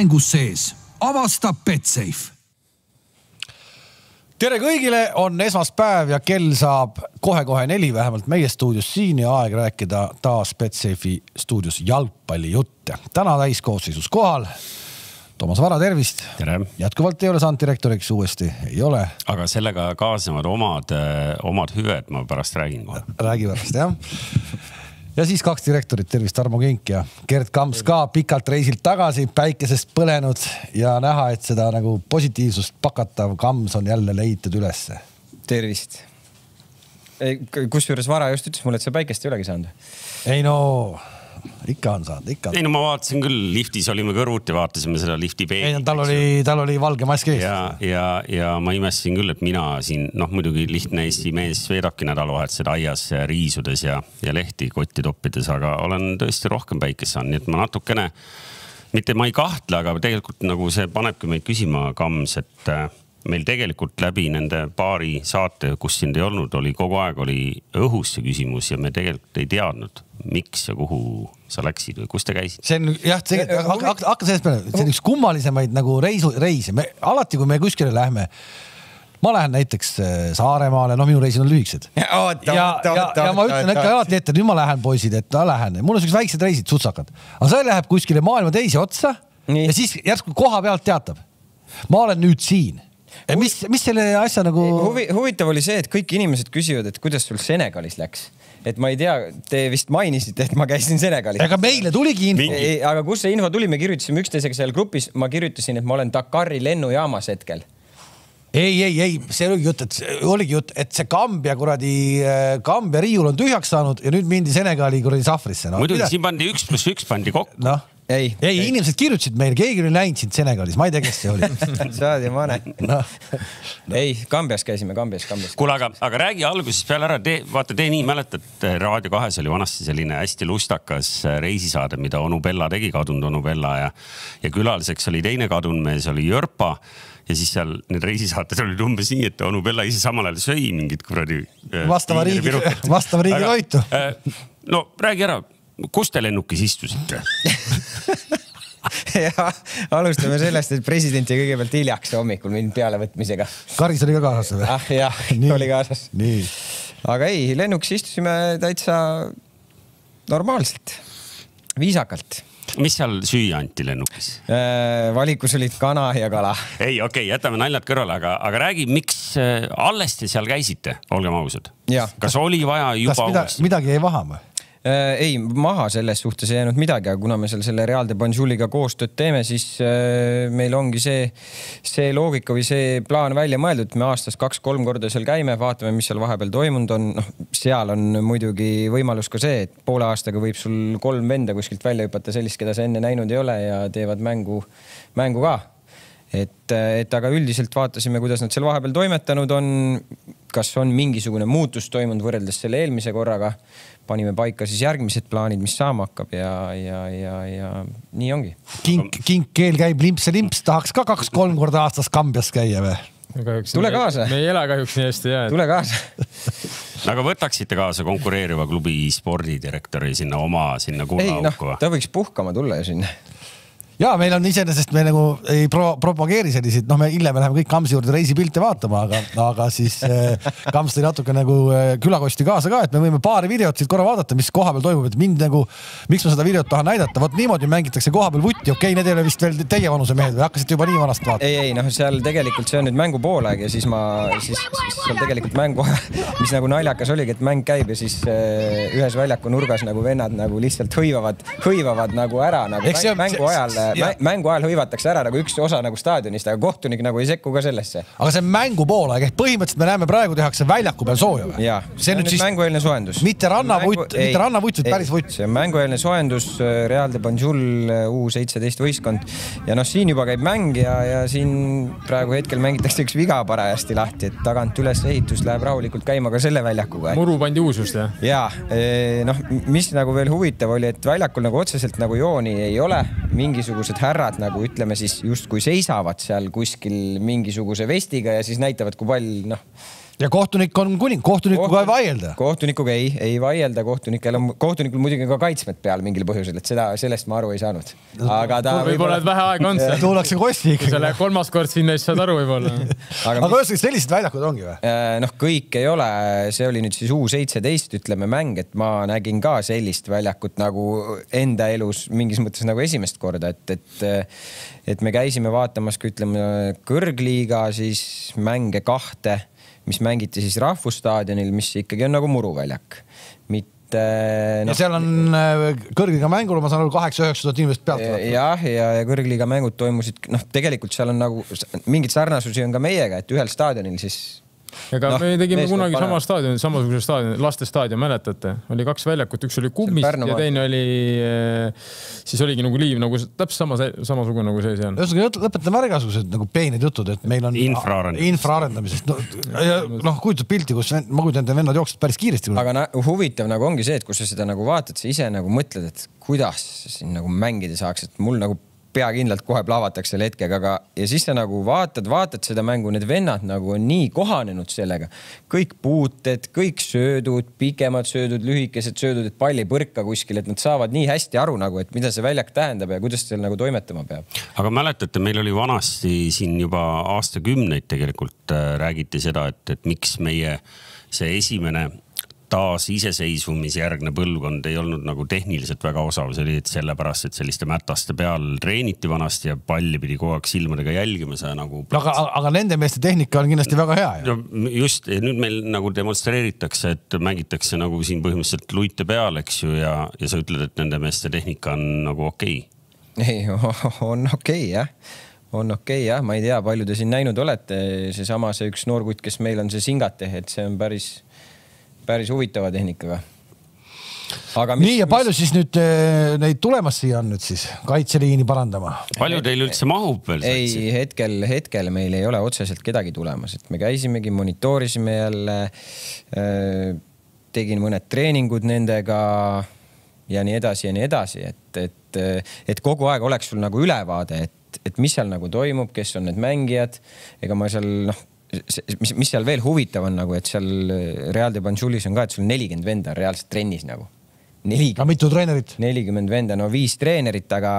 mängus sees. avasta Betsafe tere kõigile, on esmaspäev ja kell saab kohe-kohe neli, vähemalt meie stuudios siin ja aeg rääkida taas Betsafe'i stuudios jalgpallijutte. täna täiskoosseisus kohal. Toomas Vara, tervist. jätkuvalt ei ole saanud direktoriks uuesti, ei ole. aga sellega kaasnevad omad, omad hüved, ma pärast räägin kohe. räägi pärast jah ja siis kaks direktorit, tervist, Tarmo Kink ja Gerd Kamps ka pikalt reisilt tagasi, päikesest põlenud ja näha, et seda nagu positiivsust pakatav Kams on jälle leitud ülesse. tervist. kusjuures Vara just ütles mulle, et sa päikest ei olegi saanud. ei no ikka on saanud, ikka. ei no ma vaatasin küll, liftis olime kõrvuti, vaatasime seda lifti peeglit. ei no tal oli, tal oli valge mask ees. ja, ja, ja ma imestasin küll, et mina siin, noh muidugi lihtne Eesti mees veedabki nädalavahetusel aias riisudes ja, ja lehti kotti toppides, aga olen tõesti rohkem päikest saanud, nii et ma natukene, mitte ma ei kahtle, aga tegelikult nagu see panebki meid küsima, Kams, et äh, meil tegelikult läbi nende paari saate, kus sind ei olnud, oli kogu aeg oli õhus see küsimus ja me tegelikult ei teadnud, miks ja kuhu sa läksid või kus te käisite? see on jah, hakka, hakka sellest peale, see on üks kummalisemaid nagu reisu, reise, me alati, kui me kuskile lähme ma lähen näiteks äh, Saaremaale, no minu reisid on lühikesed. ja, ja, ja, ja ma ütlen ikka alati ette, nüüd ma lähen, poisid, et ma lähen, mul on siuksed väiksed reisid, sutsakad, aga see läheb kuskile maailma teise otsa Nii. ja siis järsku koha pealt teatab. ma olen nüüd siin mis, mis selle asja nagu Huvi,? huvitav oli see, et kõik inimesed küsivad, et kuidas sul Senegalis läks et ma ei tea, te vist mainisite, et ma käisin Senegalis. ega meile tuligi info. aga kust see info tuli, me kirjutasime üksteisega seal grupis, ma kirjutasin, et ma olen Dakari lennujaamas hetkel ei, ei, ei, see oligi jutt, et oligi jutt, et see Kambja kuradi, äh, Kambja riiul on tühjaks saanud ja nüüd mindi Senegali kuradi sahvrisse no,. muidugi siin pandi üks pluss üks pandi kokku. noh ei, ei, ei, inimesed kirjutasid meile, keegi oli näinud sind Senegalis, ma ei tea, kes see oli. Sadio Mane no.. ei, Kambjas käisime, Kambjas, Kambjas. kuule, aga, aga räägi algusest peale ära, tee, vaata, te nii mäletad, Raadio kahes oli vanasti selline hästi lustakas äh, reisisaade, mida onu Bella tegi, kadunud onu Bella ja, ja külaliseks oli teine kadunud mees, oli Jörpa ja siis seal need reisisaated olid umbes nii, et onu Bella ise samal ajal sõi mingit kuradi. Äh, vastava riigi, vastava riigi toitu. No räägi ära kus te lennukis istusite ja alustame sellest, et president jäi kõigepealt hiljaks hommikul mind pealevõtmisega. Karis oli ka kaasas või? ah jah, oli kaasas. aga ei, lennukis istusime täitsa normaalselt, viisakalt mis seal süüa anti lennukis äh,? valikus olid kana ja kala. ei, okei okay,, jätame naljad kõrvale, aga, aga räägi, miks äh, alles te seal käisite, olgem ausad. kas oli vaja juba? kas mida, midagi jäi? Äh, ei, maha selles suhtes ei jäänud midagi, aga kuna me seal selle Real de Bonjouliga koostööd teeme, siis äh, meil ongi see, see loogika või see plaan välja mõeldud, me aastas kaks-kolm korda seal käime, vaatame, mis seal vahepeal toimunud on. noh, seal on muidugi võimalus ka see, et poole aastaga võib sul kolm venda kuskilt välja hüpata, sellist, keda sa enne näinud ei ole ja teevad mängu, mängu ka et, et aga üldiselt vaatasime, kuidas nad seal vahepeal toimetanud on, kas on mingisugune muutus toimunud võrreldes selle eelmise korraga panime paika siis järgmised plaanid, mis saama hakkab ja, ja, ja, ja nii ongi. kink, kink, keel käib limps ja limps, tahaks ka kaks-kolm korda aastas Kambjas käia või? tule kaasa. me ei ela kahjuks nii hästi ja. tule kaasa aga võtaksite kaasa konkureeriva klubi spordidirektori sinna oma, sinna kullaauku või no,? ta võiks puhkama tulla ju sinna ja meil on iseenesest me nagu ei pro, propageeri selliseid, noh, me hiljem läheme kõik Kamsi juurde reisipilte vaatama, aga, aga siis äh, Kams tõi natuke nagu äh, külakosti kaasa ka, et me võime paari videot siit korra vaadata, mis kohapeal toimub, et mind nagu, miks ma seda videot tahan näidata, vot niimoodi mängitakse kohapeal vutti, okei okay,, need ei ole vist veel teie vanuse mehed või hakkasite juba nii vanast vaatama? ei, ei noh, seal tegelikult see on nüüd mängu poolaeg ja siis ma, siis, seal tegelikult mängu, mis nagu naljakas oligi, et mäng käib ja siis äh, ühes väljaku nurgas nagu vennad nagu lihtsalt hõivavad, hõivavad nagu ära nagu Eks mängu ajal mängu ajal hõivatakse ära nagu üks osa nagu staadionist, aga kohtunik nagu ei sekku ka sellesse. aga see on mängu poolaeg ehk põhimõtteliselt me näeme praegu tehakse väljaku peal sooja või? see on nüüd siis mängueelne soojendus. mitte rannavutt, mitte rannavutt, vaid päris vutt. see on mängueelne soojendus, Real de Banjul U seitseteist võistkond ja noh, siin juba käib mäng ja, ja siin praegu hetkel mängitakse üks viga parajasti lahti, et tagant üles ehitus läheb rahulikult käima ka selle väljakuga. muru pandi uus just jah? jaa, noh, mis nagu veel huvitav oli, et väljakul nagu otseselt nagu jooni ei ole, mingisugused härrad nagu ütleme siis justkui seisavad seal kuskil mingisuguse vestiga ja siis näitavad, kui pall noh ja kohtunik on kuning, kohtunikuga Kohtun... ei vaielda. kohtunikuga ei, ei vaielda, kohtunikel on, kohtunikul muidugi ka kaitsmed peal mingil põhjusel, et seda, sellest ma aru ei saanud. aga ta võib-olla, et vähe aega on seal. tuuakse kossi ikkagi. kui sa lähed kolmas kord sinna, siis saad aru võib-olla aga ühesõnaga sellised väljakud ongi või? Äh, noh, kõik ei ole, see oli nüüd siis U seitseteist, ütleme mäng, et ma nägin ka sellist väljakut nagu enda elus mingis mõttes nagu esimest korda, et, et et me käisime vaatamas ka ütleme kõrgliiga siis mänge kahte mis mängiti siis Rahvusstaadionil, mis ikkagi on nagu muruväljak, mitte no,. ja seal on äh, kõrgliiga mängul, ma saan aru, kaheksa-üheksa tuhat inimest pealt. jah, ja, ja kõrgliiga mängud toimusid, noh, tegelikult seal on nagu mingeid sarnasusi on ka meiega, et ühel staadionil siis ega no, me tegime kunagi sama staadioni, samasuguse staadioni, lastestaadion, mäletate, oli kaks väljakut, üks oli kummist ja teine oli, eh, siis oligi nagu liiv nagu täpselt sama, samasugune nagu see, see on. ühesõnaga lõpetame ära igasugused nagu peened jutud, et meil on infraarendamisest, infraarendamisest. noh no,, kujutad pilti, kus ma kujutan ette, vennad jooksevad päris kiiresti. aga na, huvitav nagu ongi see, et kui sa seda nagu vaatad, sa ise nagu mõtled, et kuidas siin nagu mängida saaks, et mul nagu pea kindlalt kohe plahvatakse selle hetkega, aga ja siis sa nagu vaatad, vaatad seda mängu, need vennad nagu on nii kohanenud sellega. kõik puuted, kõik söödud, pikemad söödud, lühikesed söödud, et pall ei põrka kuskil, et nad saavad nii hästi aru nagu, et mida see väljak tähendab ja kuidas seal nagu toimetama peab. aga mäletate, meil oli vanasti siin juba aastakümneid tegelikult äh, räägiti seda, et, et miks meie see esimene taasiseseisvumisjärgne põlvkond ei olnud nagu tehniliselt väga osav, see oli sellepärast, et selliste mätaste peal treeniti vanasti ja palli pidi kogu aeg silmadega jälgima, sa nagu. no aga, aga nende meeste tehnika on kindlasti väga hea ju. no just, nüüd meil nagu demonstreeritakse, et mängitakse nagu siin põhimõtteliselt luite peal, eks ju, ja, ja sa ütled, et nende meeste tehnika on nagu okei okay.. ei, on okei okay, jah on okei okay, jah, ma ei tea, palju te siin näinud olete, seesama see üks noorkutt, kes meil on see Singate, et see on päris päris huvitava tehnikaga. Aga mis, nii ja palju mis... siis nüüd äh, neid tulemas siia on nüüd siis kaitseliini parandama? palju teil üldse mahub veel? ei, hetkel, hetkel meil ei ole otseselt kedagi tulemas, et me käisimegi, monitoorisime jälle äh,. tegin mõned treeningud nendega ja nii edasi ja nii edasi, et, et, et kogu aeg oleks sul nagu ülevaade, et, et mis seal nagu toimub, kes on need mängijad. ega ma seal noh, mis, mis seal veel huvitav on nagu, et seal Real de Banjulis on ka, et sul nelikümmend venda on reaalselt trennis nagu nelikümmend. mitu treenerit? nelikümmend venda, no viis treenerit, aga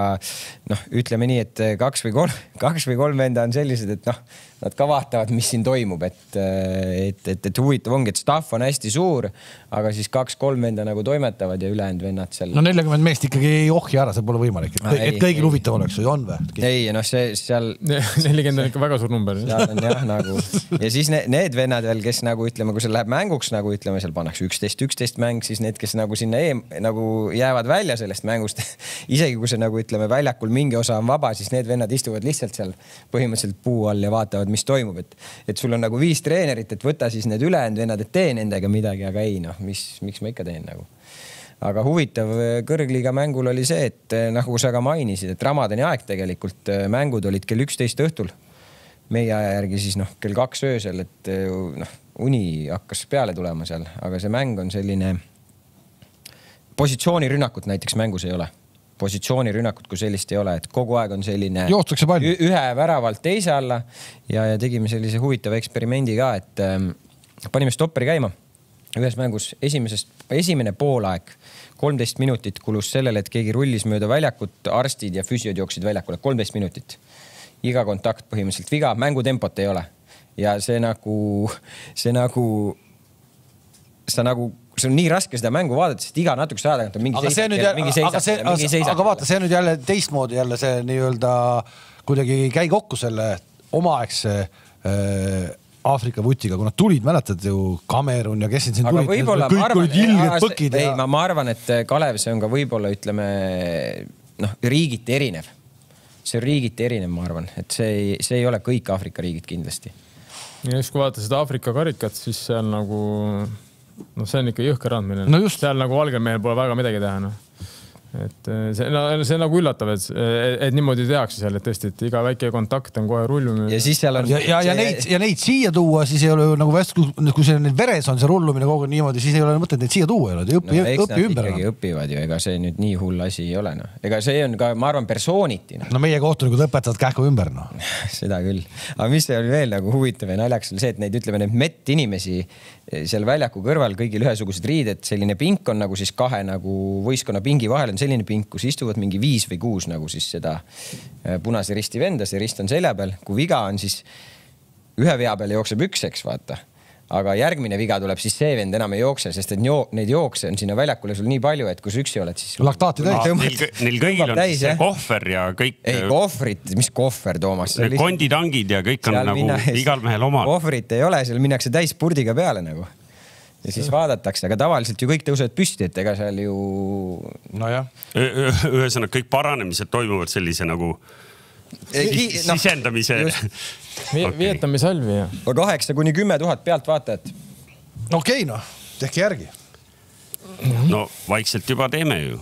noh, ütleme nii, et kaks või kolm, kaks või kolm venda on sellised, et noh, nad ka vaatavad, mis siin toimub, et, et, et, et huvitav ongi, et staff on hästi suur, aga siis kaks-kolm venda nagu toimetavad ja ülejäänud vennad seal. no nelikümmend meest ikkagi ei ohja ära, see pole võimalik, et, et kõigil huvitav oleks või on või? ei, noh, see seal. nelikümmend on ikka väga suur number. seal on jah nagu ja siis need, need vennad veel, kes nagu ütleme, kui see läheb mänguks nagu ütleme, seal pannakse üksteist, üksteist mäng, siis need, kes nagu sinna eem, nagu jäävad välja sellest mängust isegi kui see nagu ütleme, väljakul mingi osa on vaba, siis need vennad istuvad lihtsalt seal põhimõtteliselt puu all ja vaatavad mis toimub, et, et sul on nagu viis treenerit, et võta siis need ülejäänud vennad, et tee nendega midagi, aga ei noh, mis, miks ma ikka teen nagu aga huvitav kõrgliiga mängul oli see, et nagu sa ka mainisid, et Ramadani aeg tegelikult mängud olid kell üksteist õhtul. meie aja järgi siis noh, kell kaks öösel, et noh, uni hakkas peale tulema seal, aga see mäng on selline. positsioonirünnakut näiteks mängus ei ole positsioonirünnakut kui sellist ei ole, et kogu aeg on selline. joostakse pall. ühe väravalt teise alla ja, ja tegime sellise huvitava eksperimendi ka, et ähm, panime stopperi käima. ühes mängus esimesest, esimene poolaeg, kolmteist minutit kulus sellele, et keegi rullis mööda väljakut, arstid ja füsiod jooksid väljakule, kolmteist minutit. iga kontakt põhimõtteliselt viga, mängutempot ei ole. ja see nagu, see nagu, sa nagu see on nii raske seda mängu vaadata, sest iga natukese aja tagant on mingi aga seisak, mingi seisak, see, seisak. aga vaata, see on nüüd jälle teistmoodi jälle see nii-öelda kuidagi ei käi kokku selle omaaegse äh, Aafrika vutiga, kui nad tulid, mäletad ju, Kamerun ja kes siin aga tulid, kõik arvan, olid ilged põkid. ei ja..., ma, ma arvan, et Kalev, see on ka võib-olla ütleme noh, riigiti erinev. see on riigiti erinev, ma arvan, et see ei, see ei ole kõik Aafrika riigid kindlasti. ja siis, kui vaadata seda Aafrika karikat, siis seal nagu noh, see on ikka jõhker andmine no. seal nagu valgel mehel pole väga midagi teha, noh. Et äh, see, see on nagu üllatav, et, et niimoodi tehakse seal, et tõesti, et iga väike kontakt on kohe rullumine. ja siis seal on. ja, ja, ja neid ja neid siia tuua, siis ei ole ju nagu vast, kui see nüüd veres on see rullumine kogu aeg niimoodi, siis ei ole mõtet neid siia tuua, ei õpi no,, õpi ümber. õpivad ju, ega see nüüd nii hull asi ei ole noh, ega see on ka, ma arvan, persooniti no.. no meie kohtunikud õpetavad kähku ümber noh seda küll, aga mis oli veel nagu huvitav ja naljakas oli see, et neid ütleme, neid mettinimesi seal väljaku kõrval kõigil ühesugused riided, selline pink on nagu siis kahe nagu võistkonna pingi vahel on selline pink, kus istuvad mingi viis või kuus nagu siis seda äh, Punase Risti venda, see rist on selja peal. kui viga on, siis ühe vea peale jookseb üks, eks vaata aga järgmine viga tuleb, siis see vend enam ei jookse, sest et joo, neid jookse on sinna väljakule sul nii palju, et kui sa üksi oled, siis. laktaati täis. Neil, neil kõigil on täis, see kohver ja kõik. ei kohvrit, mis kohver, Toomas. konditangid ja kõik on nagu minna, igal mehel oma. kohvrit ei ole, seal minnakse täis spurdiga peale nagu ja siis vaadatakse, aga tavaliselt ju kõik tõusevad püsti, et ega seal ju. nojah. ühesõnaga kõik paranemised toimuvad sellise nagu no, sisendamise okay.. vietamishalvi ja. kaheksa kuni kümme tuhat pealtvaatajat. okei okay, noh, tehke järgi. no vaikselt juba teeme ju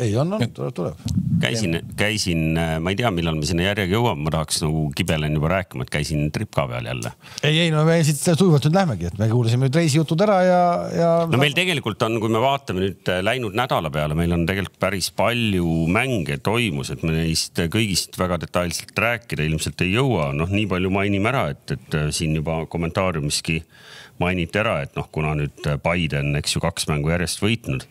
ei on, on, tuleb, tuleb. käisin, käisin, äh, ma ei tea, millal me sinna järjega jõuame, ma tahaks nagu kibelen juba rääkima, et käisin Tripka peal jälle. ei, ei no me siit sujuvalt nüüd lähmegi, et me kuulasime nüüd reisijutud ära ja, ja. no meil tegelikult on, kui me vaatame nüüd äh, läinud nädala peale, meil on tegelikult päris palju mänge toimus, et me neist kõigist väga detailselt rääkida ilmselt ei jõua, noh, nii palju mainime ära, et, et äh, siin juba kommentaariumiski mainiti ära, et noh, kuna nüüd Biden, eks ju, kaks mängu järjest võitnud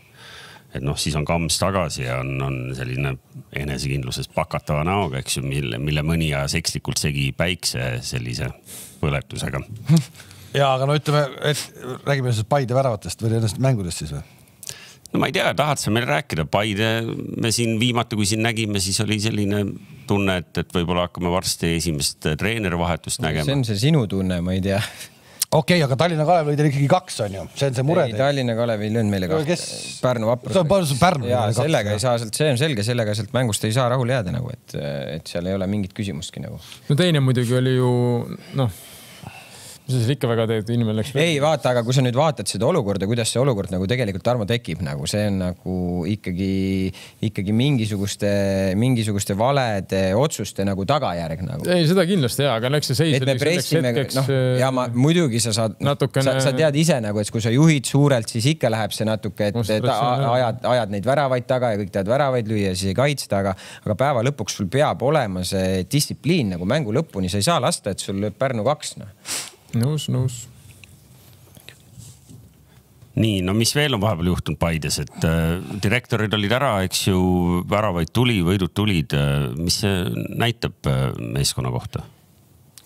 et noh, siis on kamps tagasi ja on, on selline enesekindlusest pakatava näoga, eks ju, mille, mille mõni ajas ekslikult segi päikse sellise põletusega. ja aga no ütleme, et räägime siis Paide väravatest või nendest mängudest siis või? no ma ei tea, tahad sa meil rääkida, Paide, me siin viimati, kui siin nägime, siis oli selline tunne, et, et võib-olla hakkame varsti esimest treenerivahetust nägema. see on see sinu tunne, ma ei tea okei okay,, aga Tallinna Kalev lõi teil ikkagi kaks, on ju, see on see mure. Tallinna Kalev ei löönud meile kahte kes.... Pärnu Vaprus. see on Pärnu. ja sellega kaks, ei saa sealt, see on selge, sellega sealt mängust ei saa rahule jääda nagu, et, et seal ei ole mingit küsimustki nagu. no teine muidugi oli ju noh mis sa seal ikka väga teed, inimene läks. ei vaata, aga kui sa nüüd vaatad seda olukorda, kuidas see olukord nagu tegelikult Tarmo tekib, nagu see on nagu ikkagi, ikkagi mingisuguste, mingisuguste valede otsuste nagu tagajärg nagu. ei, seda kindlasti ja, aga eks see seis. et me pressime, noh ja ma muidugi sa saad natukene... sa, sa tead ise nagu, et kui sa juhid suurelt, siis ikka läheb see natuke, et ta, ajad, ajad neid väravaid taga ja kõik tahavad väravaid lüüa, siis ei kaitsta, aga, aga päeva lõpuks sul peab olema see distsipliin nagu mängu lõpuni, sa ei saa lasta, et sul lööb Pärnu kaks noh nõus, nõus. nii, no mis veel on vahepeal juhtunud Paides, et äh, direktorid olid ära, eks ju, väravaid tuli, võidud tulid äh,. mis see näitab äh, meeskonna kohta?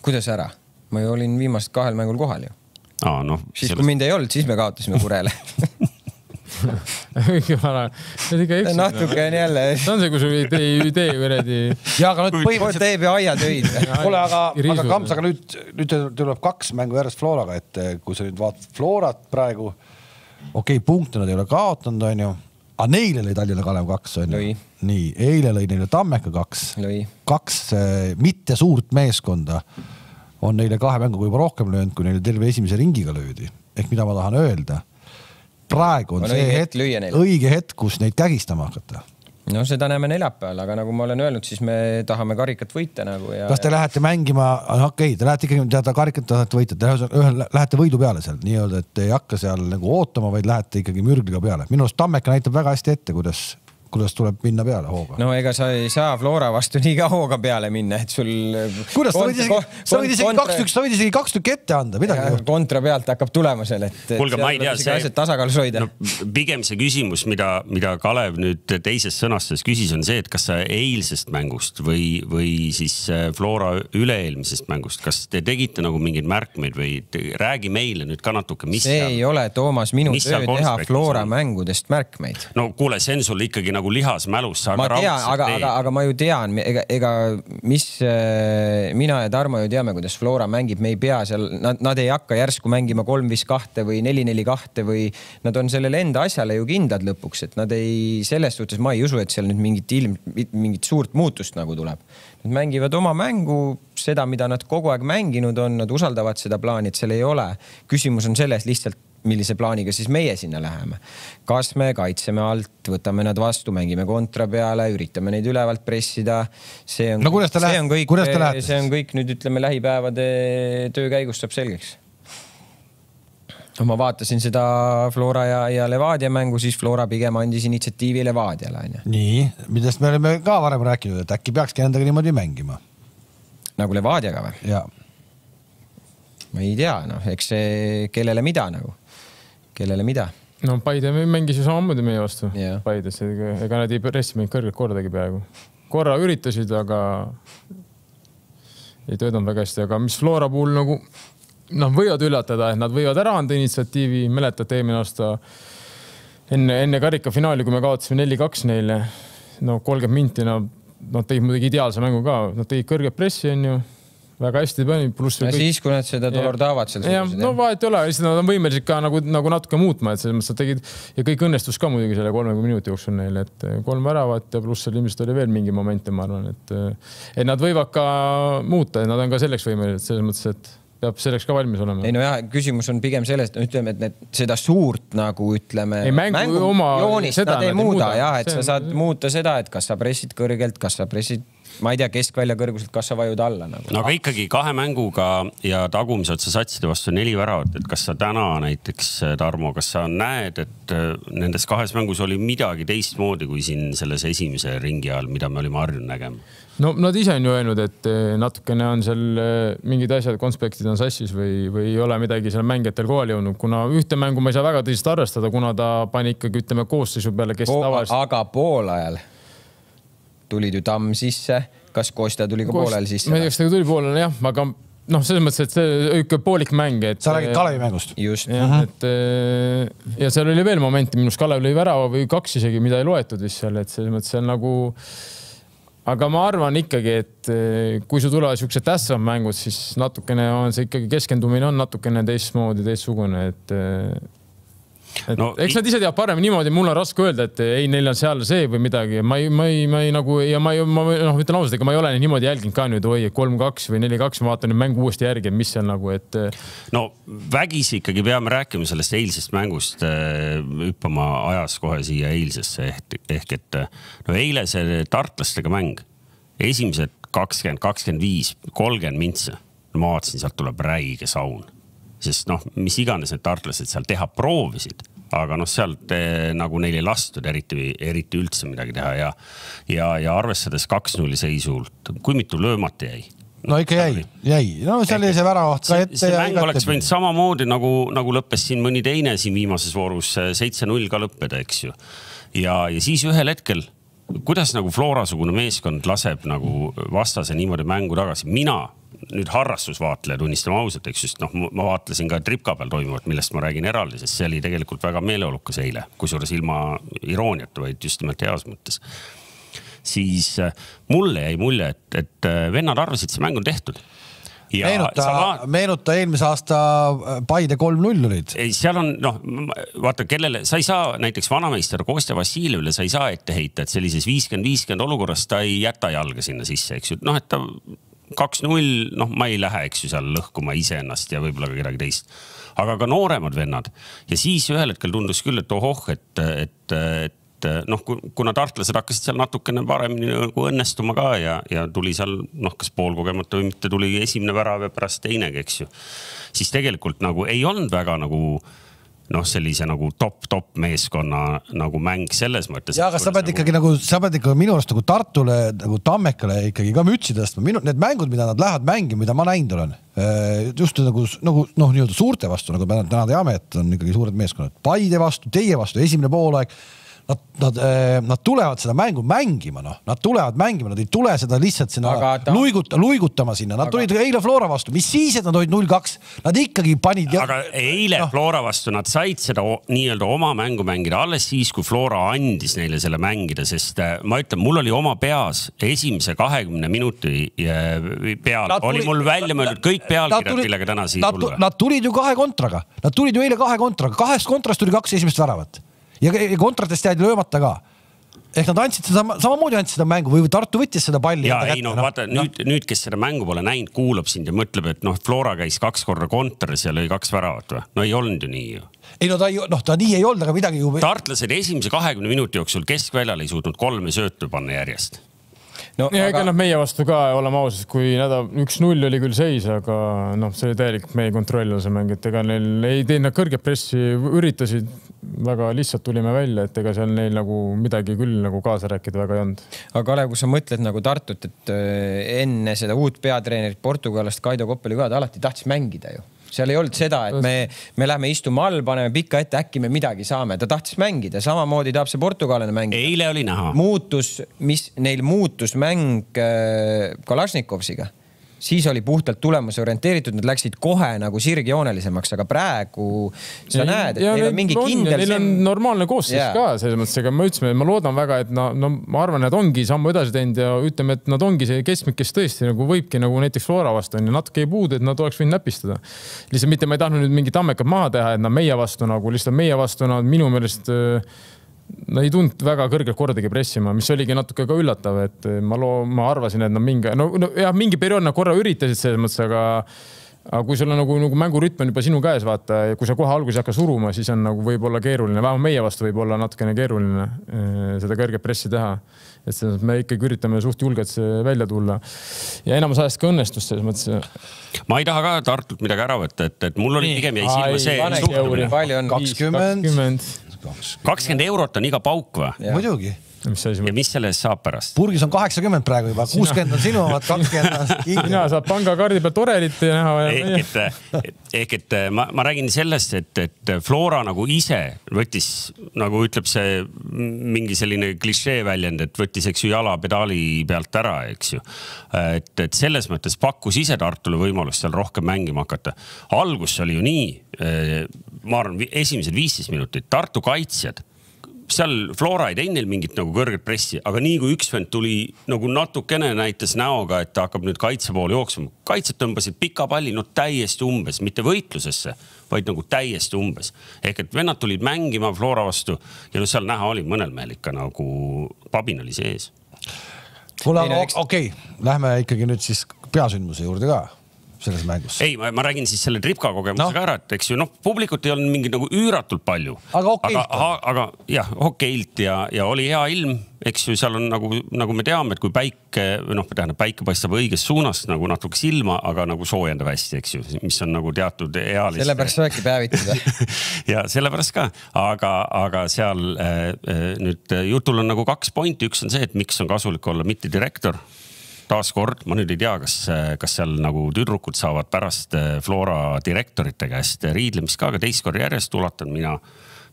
kuidas ära? ma ju olin viimased kahel mängul kohal ju. aa, noh. siis sellest... kui mind ei olnud, siis me kaotasime Kurele jumala, sa ikka eksid. natuke on jälle. see on see, kui sul ei tee, ei tee kuradi. ja aga nüüd põhimõtteliselt. teeb ju aiatöid. kuule, aga, aga Kams, aga nüüd, nüüd tuleb kaks mängu järjest Floraga, et eh, kui sa nüüd vaatad Florat praegu. okei okay,, punkte nad ei ole kaotanud, onju. aga neile lõi Tallinna Kalev kaks, onju. nii, eile lõi neile Tammeka kaks. kaks eh, mitte suurt meeskonda on neile kahe mänguga juba rohkem löönud, kui neile terve esimese ringiga löödi. ehk mida ma tahan öelda praegu on, on see hetk, õige hetk, kus neid kägistama hakata no seda näeme neljapäeval, aga nagu ma olen öelnud, siis me tahame karikat võita nagu ja. kas te lähete mängima, okei okay,, te lähete ikkagi teada karikat tahate võita, te ühel lähete võidu peale seal nii-öelda, et ei hakka seal nagu ootama, vaid lähete ikkagi mürgliga peale. minu arust Tammeka näitab väga hästi ette, kuidas kuidas tuleb minna peale hooga? no ega sa ei saa Flora vastu nii ka hooga peale minna, et sul. kuidas sa võid isegi, sa võid isegi kaks tükki, sa võid isegi kaks tükki ette anda, midagi ei juhtu. kontra pealt hakkab tulema seal, et. kuulge, ma ei tea, see. tasakaalus hoida no,. pigem see küsimus, mida, mida Kalev nüüd teises sõnastuses küsis, on see, et kas sa eilsest mängust või, või siis äh, Flora üle-eelmisest mängust, kas te tegite nagu mingeid märkmeid või te, räägi meile nüüd ka natuke, mis. see seal, ei ole, Toomas, minu töö teha Flora mängudest märkmeid. no kuule, see on sul ikkagi nagu lihas mälus. ma tean, aga, aga, aga ma ju tean, ega, ega mis äh, mina ja Tarmo ju teame, kuidas Flora mängib, me ei pea seal, nad, nad ei hakka järsku mängima kolm, viis, kahte või neli, neli, kahte või nad on sellele enda asjale ju kindlad lõpuks, et nad ei, selles suhtes ma ei usu, et seal nüüd mingit ilm, mingit suurt muutust nagu tuleb. Nad mängivad oma mängu, seda, mida nad kogu aeg mänginud on, nad usaldavad seda plaani, et seal ei ole. küsimus on selles lihtsalt millise plaaniga siis meie sinna läheme. kas me kaitseme alt, võtame nad vastu, mängime kontra peale, üritame neid ülevalt pressida. see on, no, see on kõik, see on kõik nüüd ütleme lähipäevade töö käigus saab selgeks no ma vaatasin seda Flora ja, ja Levadia mängu, siis Flora pigem andis initsiatiivi Levadiale onju. nii, millest me oleme ka varem rääkinud, et äkki peakski endaga niimoodi mängima. nagu Levadiaga või? ma ei tea, noh, eks see kellele mida nagu, kellele mida. no Paide mängis ju samamoodi meie vastu. Yeah.. Paides, ega nad ei pressi meid kõrgelt kordagi peaaegu. korra üritasid, aga ei töötanud väga hästi, aga mis Flora puhul nagu noh, võivad üllatada, et nad võivad ära anda initsiatiivi, mäletate eelmine aasta enne, enne karikafinaali, kui me kaotasime neli-kaks neile, no kolmkümmend minti, no nad tegid muidugi ideaalse mängu ka, nad tegid kõrget pressi, onju väga hästi panid, pluss. no kõik... siis, kui nad seda Dolordavat seal. jah, no vahet ei ole, lihtsalt nad on võimelised ka nagu, nagu natuke muutma, et selles mõttes nad tegid ja kõik õnnestus ka muidugi selle kolmekümne minuti jooksul neil, et kolm väravat ja pluss seal ilmselt oli veel mingi moment ja ma arvan, et, et nad võivad ka muuta, et nad on ka selleks võimelised selles mõttes, et peab selleks ka valmis olema. ei nojah, küsimus on pigem selles, et ütleme, et need seda suurt nagu ütleme. ei mängu, mängu oma. joonist nad ei muuda jah, et sa saad muuta seda, et kas sa pressid kõrgelt, kas sa pressid ma ei tea, keskvälja kõrguselt, kas sa vajud alla nagu. no aga ikkagi kahe mänguga ja tagumise otsa satside vastu neli väravat, et kas sa täna näiteks, Tarmo, kas sa näed, et äh, nendes kahes mängus oli midagi teistmoodi kui siin selles esimese ringi ajal, mida me olime harjunud nägema? no nad ise on ju öelnud, et eh, natukene on seal eh, mingid asjad, konspektid on sassis või, või ei ole midagi seal mängijatel kohale jõudnud, kuna ühte mängu ma ei saa väga tõsiselt arvestada, kuna ta pani ikkagi, ütleme koosseisu peale, kes po tavaliselt. aga poolajal tulid ju Tamm sisse, kas Kostja tuli ka Kost... poolel sisse? ma ei tea, kas ta tuli poolele jah, aga noh, selles mõttes, et see ikka poolik mäng, et. sa räägid Kalevi mängust? just. jah -huh. et eh, ja seal oli veel momente, minu arust Kalev lõi värava või kaks isegi, mida ei loetud vist seal, et selles mõttes see on nagu aga ma arvan ikkagi, et eh, kui sul tulevad siuksed tähtsamad mängud, siis natukene on see ikkagi keskendumine on natukene teistmoodi, teistsugune, et eh, et no, eks nad ise teavad paremini niimoodi, mul on raske öelda, et ei, neil on seal see või midagi, ma ei, ma ei, ma ei nagu ja ma ei, ma noh, ütlen ausalt, ega ma ei ole niimoodi jälginud ka nüüd, oi, kolm-kaks või neli-kaks, ma vaatan nüüd mängu uuesti järgi, mis seal nagu, et. no vägisi ikkagi peame rääkima sellest eilsest mängust, äh, hüppama ajas kohe siia eilsesse ehk, ehk et no eile see tartlastega mäng, esimesed kakskümmend, kakskümmend viis, kolmkümmend mintse, ma vaatasin, sealt tuleb räige saun sest noh, mis iganes need tartlased seal teha proovisid, aga noh, sealt eh, nagu neil ei lastud eriti, eriti üldse midagi teha ja, ja, ja arvestades kaks-nulli seisult, kui mitu löömata jäi? no ikka jäi, jäi, no seal jäi see väravaht ka ette. see mäng oleks võinud samamoodi nagu, nagu lõppes siin mõni teine siin viimases voorus seitse-null ka lõppeda, eks ju. ja, ja siis ühel hetkel kuidas nagu Flora-sugune meeskond laseb nagu vastase niimoodi mängu tagasi, mina nüüd harrastusvaatleja, tunnistame ausalt, eks just noh, ma vaatlesin ka tripka peal toimuvat, millest ma räägin eraldi, sest see oli tegelikult väga meeleolukas eile, kusjuures ilma irooniata, vaid just nimelt heas mõttes. siis äh, mulle jäi mulje, et, et äh, vennad arvasid, see mäng on tehtud Ja meenuta sama..., meenuta eelmise aasta äh, Paide kolm-null olid. ei, seal on noh, vaata, kellele, sa ei saa näiteks vanameister Kostja Vassiljevile, sa ei saa ette heita, et sellises viiskümmend, viiskümmend olukorras ta ei jäta jalga sinna sisse, eks ju, noh, et ta kaks-null, noh, ma ei lähe, eks ju, seal lõhkuma iseennast ja võib-olla ka kedagi teist. aga ka nooremad vennad ja siis ühel hetkel tundus küll, et ohoh, et, et, et noh, kuna tartlased hakkasid seal natukene paremini nagu õnnestuma ka ja, ja tuli seal noh, kas poolkogemata või mitte, tuli esimene värav ja pärast teinegi, eks ju. siis tegelikult nagu ei olnud väga nagu noh, sellise nagu top-top meeskonna nagu mäng selles mõttes. ja, aga sa pead nagu... ikkagi nagu, sa pead ikka minu arust nagu Tartule nagu Tammekale ikkagi ka mütsi tõstma, minu need mängud, mida nad lähevad mängima, mida ma näinud olen. Eh, just nagu, nagu noh, nii-öelda suurte vastu, nagu täna teame, et on ikkagi suured meeskonnad. Paide vastu, teie vastu, esimene poolaeg nad, nad, eh, nad tulevad seda mängu mängima, noh, nad tulevad mängima, nad ei tule seda lihtsalt sinna ta... luiguta, luigutama sinna, nad aga... tulid eile Flora vastu, mis siis, et nad olid null kaks, nad ikkagi panid. aga eile no. Flora vastu nad said seda nii-öelda oma mängu mängida alles siis, kui Flora andis neile selle mängida, sest äh, ma ütlen, mul oli oma peas esimese kahekümne minuti äh, peal. Nad oli tuli... mul välja mõeldud kõik pealkirjad, millega täna siia tulla. Nad tulid ju kahe kontraga, nad tulid ju eile kahe kontraga, kahest kontrast tuli kaks esimest väravat ja kontratest jäid löömata ka ehk nad andsid seda, samamoodi andsid seda mängu või Tartu võttis seda palli. ja ei no noh. vaata no. nüüd, nüüd, kes seda mängu pole näinud, kuulab sind ja mõtleb, et noh, Flora käis kaks korda kontoris ja lõi kaks väravat või? no ei olnud ju nii ju. ei no ta ei, noh, ta nii ei olnud, aga midagi ju. tartlased esimese kahekümne minuti jooksul keskväljal ei suutnud kolme söötu panna järjest no ja aga... ega noh, meie vastu ka, oleme ausad, kui nädal üks-null oli küll seis, aga noh, see oli täielikult meie kontrolli all see mäng, et ega neil ei teinud nad kõrget pressi, üritasid, väga lihtsalt tulime välja, et ega seal neil nagu midagi küll nagu kaasa rääkida väga ei olnud. aga Kalev, kui sa mõtled nagu Tartut, et äh, enne seda uut peatreenerit Portugalast Kaido Koppeli ka, ta alati tahtis mängida ju seal ei olnud seda, et me, me lähme istume all, paneme pika ette, äkki me midagi saame, ta tahtis mängida, samamoodi tahab see portugallane mängida. eile oli näha. muutus, mis neil muutus mäng äh, Kalašnikovsiga siis oli puhtalt tulemuse orienteeritud, nad läksid kohe nagu sirgjoonelisemaks, aga praegu sa ja, näed, et neil on mingi on, kindel. Neil on normaalne koosseis yeah. ka selles mõttes, ega me ütlesime, ma loodan väga, et no, no ma arvan, nad ongi sammu edasi teinud ja ütleme, et nad ongi see keskmik, kes tõesti nagu võibki nagu näiteks Flora vastu on ju natuke jäi puudu, et nad oleks võinud näpistada. lihtsalt mitte, ma ei tahtnud nüüd mingit ammekat maha teha, et nad meie vastu nagu lihtsalt meie vastu nad minu meelest äh, no ei tulnud väga kõrgelt kordagi pressima, mis oligi natuke ka üllatav, et ma loo-, ma arvasin, et nad mingi, no, no jah, mingi periood nad korra üritasid selles mõttes, aga aga kui sul on nagu, nagu mängurütm on juba sinu käes, vaata, ja kui sa kohe alguses ei hakka suruma, siis on nagu võib-olla keeruline, vähemalt meie vastu võib olla natukene keeruline eh, seda kõrget pressi teha. et selles mõttes me ikkagi üritame suht julgelt välja tulla. ja enamus ajast ka õnnestus selles mõttes. ma ei taha ka Tartult midagi ära võtta, et, et mul oli pigem jäi silma see. palju on? kakskümmend kakskümmend eurot on iga pauk või? muidugi mis asi? ja mis selle eest saab pärast? purgis on kaheksakümmend praegu juba, kuuskümmend on sinu omad, kakskümmend on kinni. sina saad pangakaardi pealt orelit näha. ehk et, ehk et ma, ma räägin sellest, et, et Flora nagu ise võttis, nagu ütleb see mingi selline klišee väljend, et võttis, eks ju, jala pedaali pealt ära, eks ju. et, et selles mõttes pakkus ise Tartule võimalust seal rohkem mängima hakata. algus oli ju nii, ma arvan, esimesed viisteist minutit Tartu kaitsjad seal Flora ei teinud neil mingit nagu kõrget pressi, aga nii kui üks vend tuli nagu natukene näitas näoga, et ta hakkab nüüd kaitse poole jooksma. kaitsjad tõmbasid pika palli, no täiesti umbes, mitte võitlusesse, vaid nagu täiesti umbes. ehk et vennad tulid mängima Flora vastu ja no seal näha oli mõnel mehel ikka nagu pabin oli sees. kuule, aga okei okay., lähme ikkagi nüüd siis peasündmuse juurde ka selles mängus. ei, ma räägin siis selle tripka kogemusega no. ära, et eks ju noh, publikut ei olnud mingi nagu üüratult palju. aga okeilt. aga, aga jah, okeilt ja, ja oli hea ilm, eks ju, seal on nagu, nagu me teame, et kui päike noh, tähendab päike paistab õiges suunas nagu natuke silma, aga nagu soojendab hästi, eks ju, mis on nagu teatud ealiste. sellepärast tulebki päevitada ja sellepärast ka, aga, aga seal äh, äh, nüüd jutul on nagu kaks pointi, üks on see, et miks on kasulik olla mitte direktor taaskord ma nüüd ei tea, kas, kas seal nagu tüdrukud saavad pärast eh, Flora direktorite käest riidlemist ka, aga teist korda järjest ulatan mina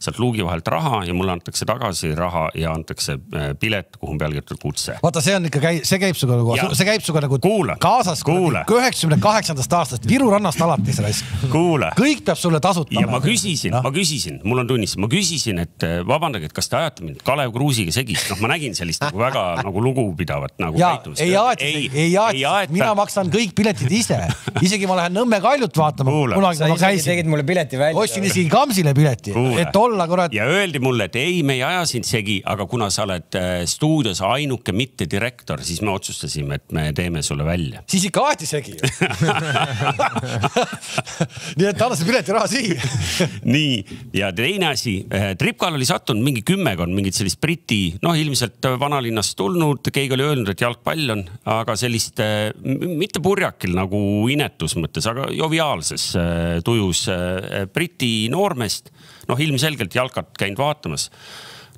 sealt luugi vahelt raha ja mulle antakse tagasi raha ja antakse äh, pilet, kuhu on peal kirjutatud kutse. vaata, see on ikka, see käib sinuga nagu, see käib sinuga nagu kuula, kaasas üheksakümne kaheksandast aastast Viru rannast alates raisk. kõik peab sulle tasuta. ja ma küsisin no., ma küsisin, mul on tunnistus, ma küsisin, et äh, vabandage, et kas te ajate mind Kalev Kruusiga segi, noh, ma nägin sellist nagu väga nagu lugupidavat nagu. ja ei aeta, ei aeta, mina maksan kõik piletid ise, isegi ma lähen Nõmme Kaljut vaatama. kunagi ma käisin. tegid mulle pileti välja. ostsin isegi Kamsile pileti, et olla olla kurat. ja öeldi mulle, et ei, me ei aja sind segi, aga kuna sa oled äh, stuudios ainuke mittedirektor, siis me otsustasime, et me teeme sulle välja. siis ikka aeti segi nii et anna see piletiraha siia nii ja teine asi, äh, Tripkal oli sattunud mingi kümmekond mingit sellist Briti, noh, ilmselt vanalinnast tulnud, keegi oli öelnud, et jalgpall on, aga sellist äh, mitte purjakil nagu inetus mõttes, aga joviaalses tujus Briti noormeest noh, ilmselgelt jalkat käinud vaatamas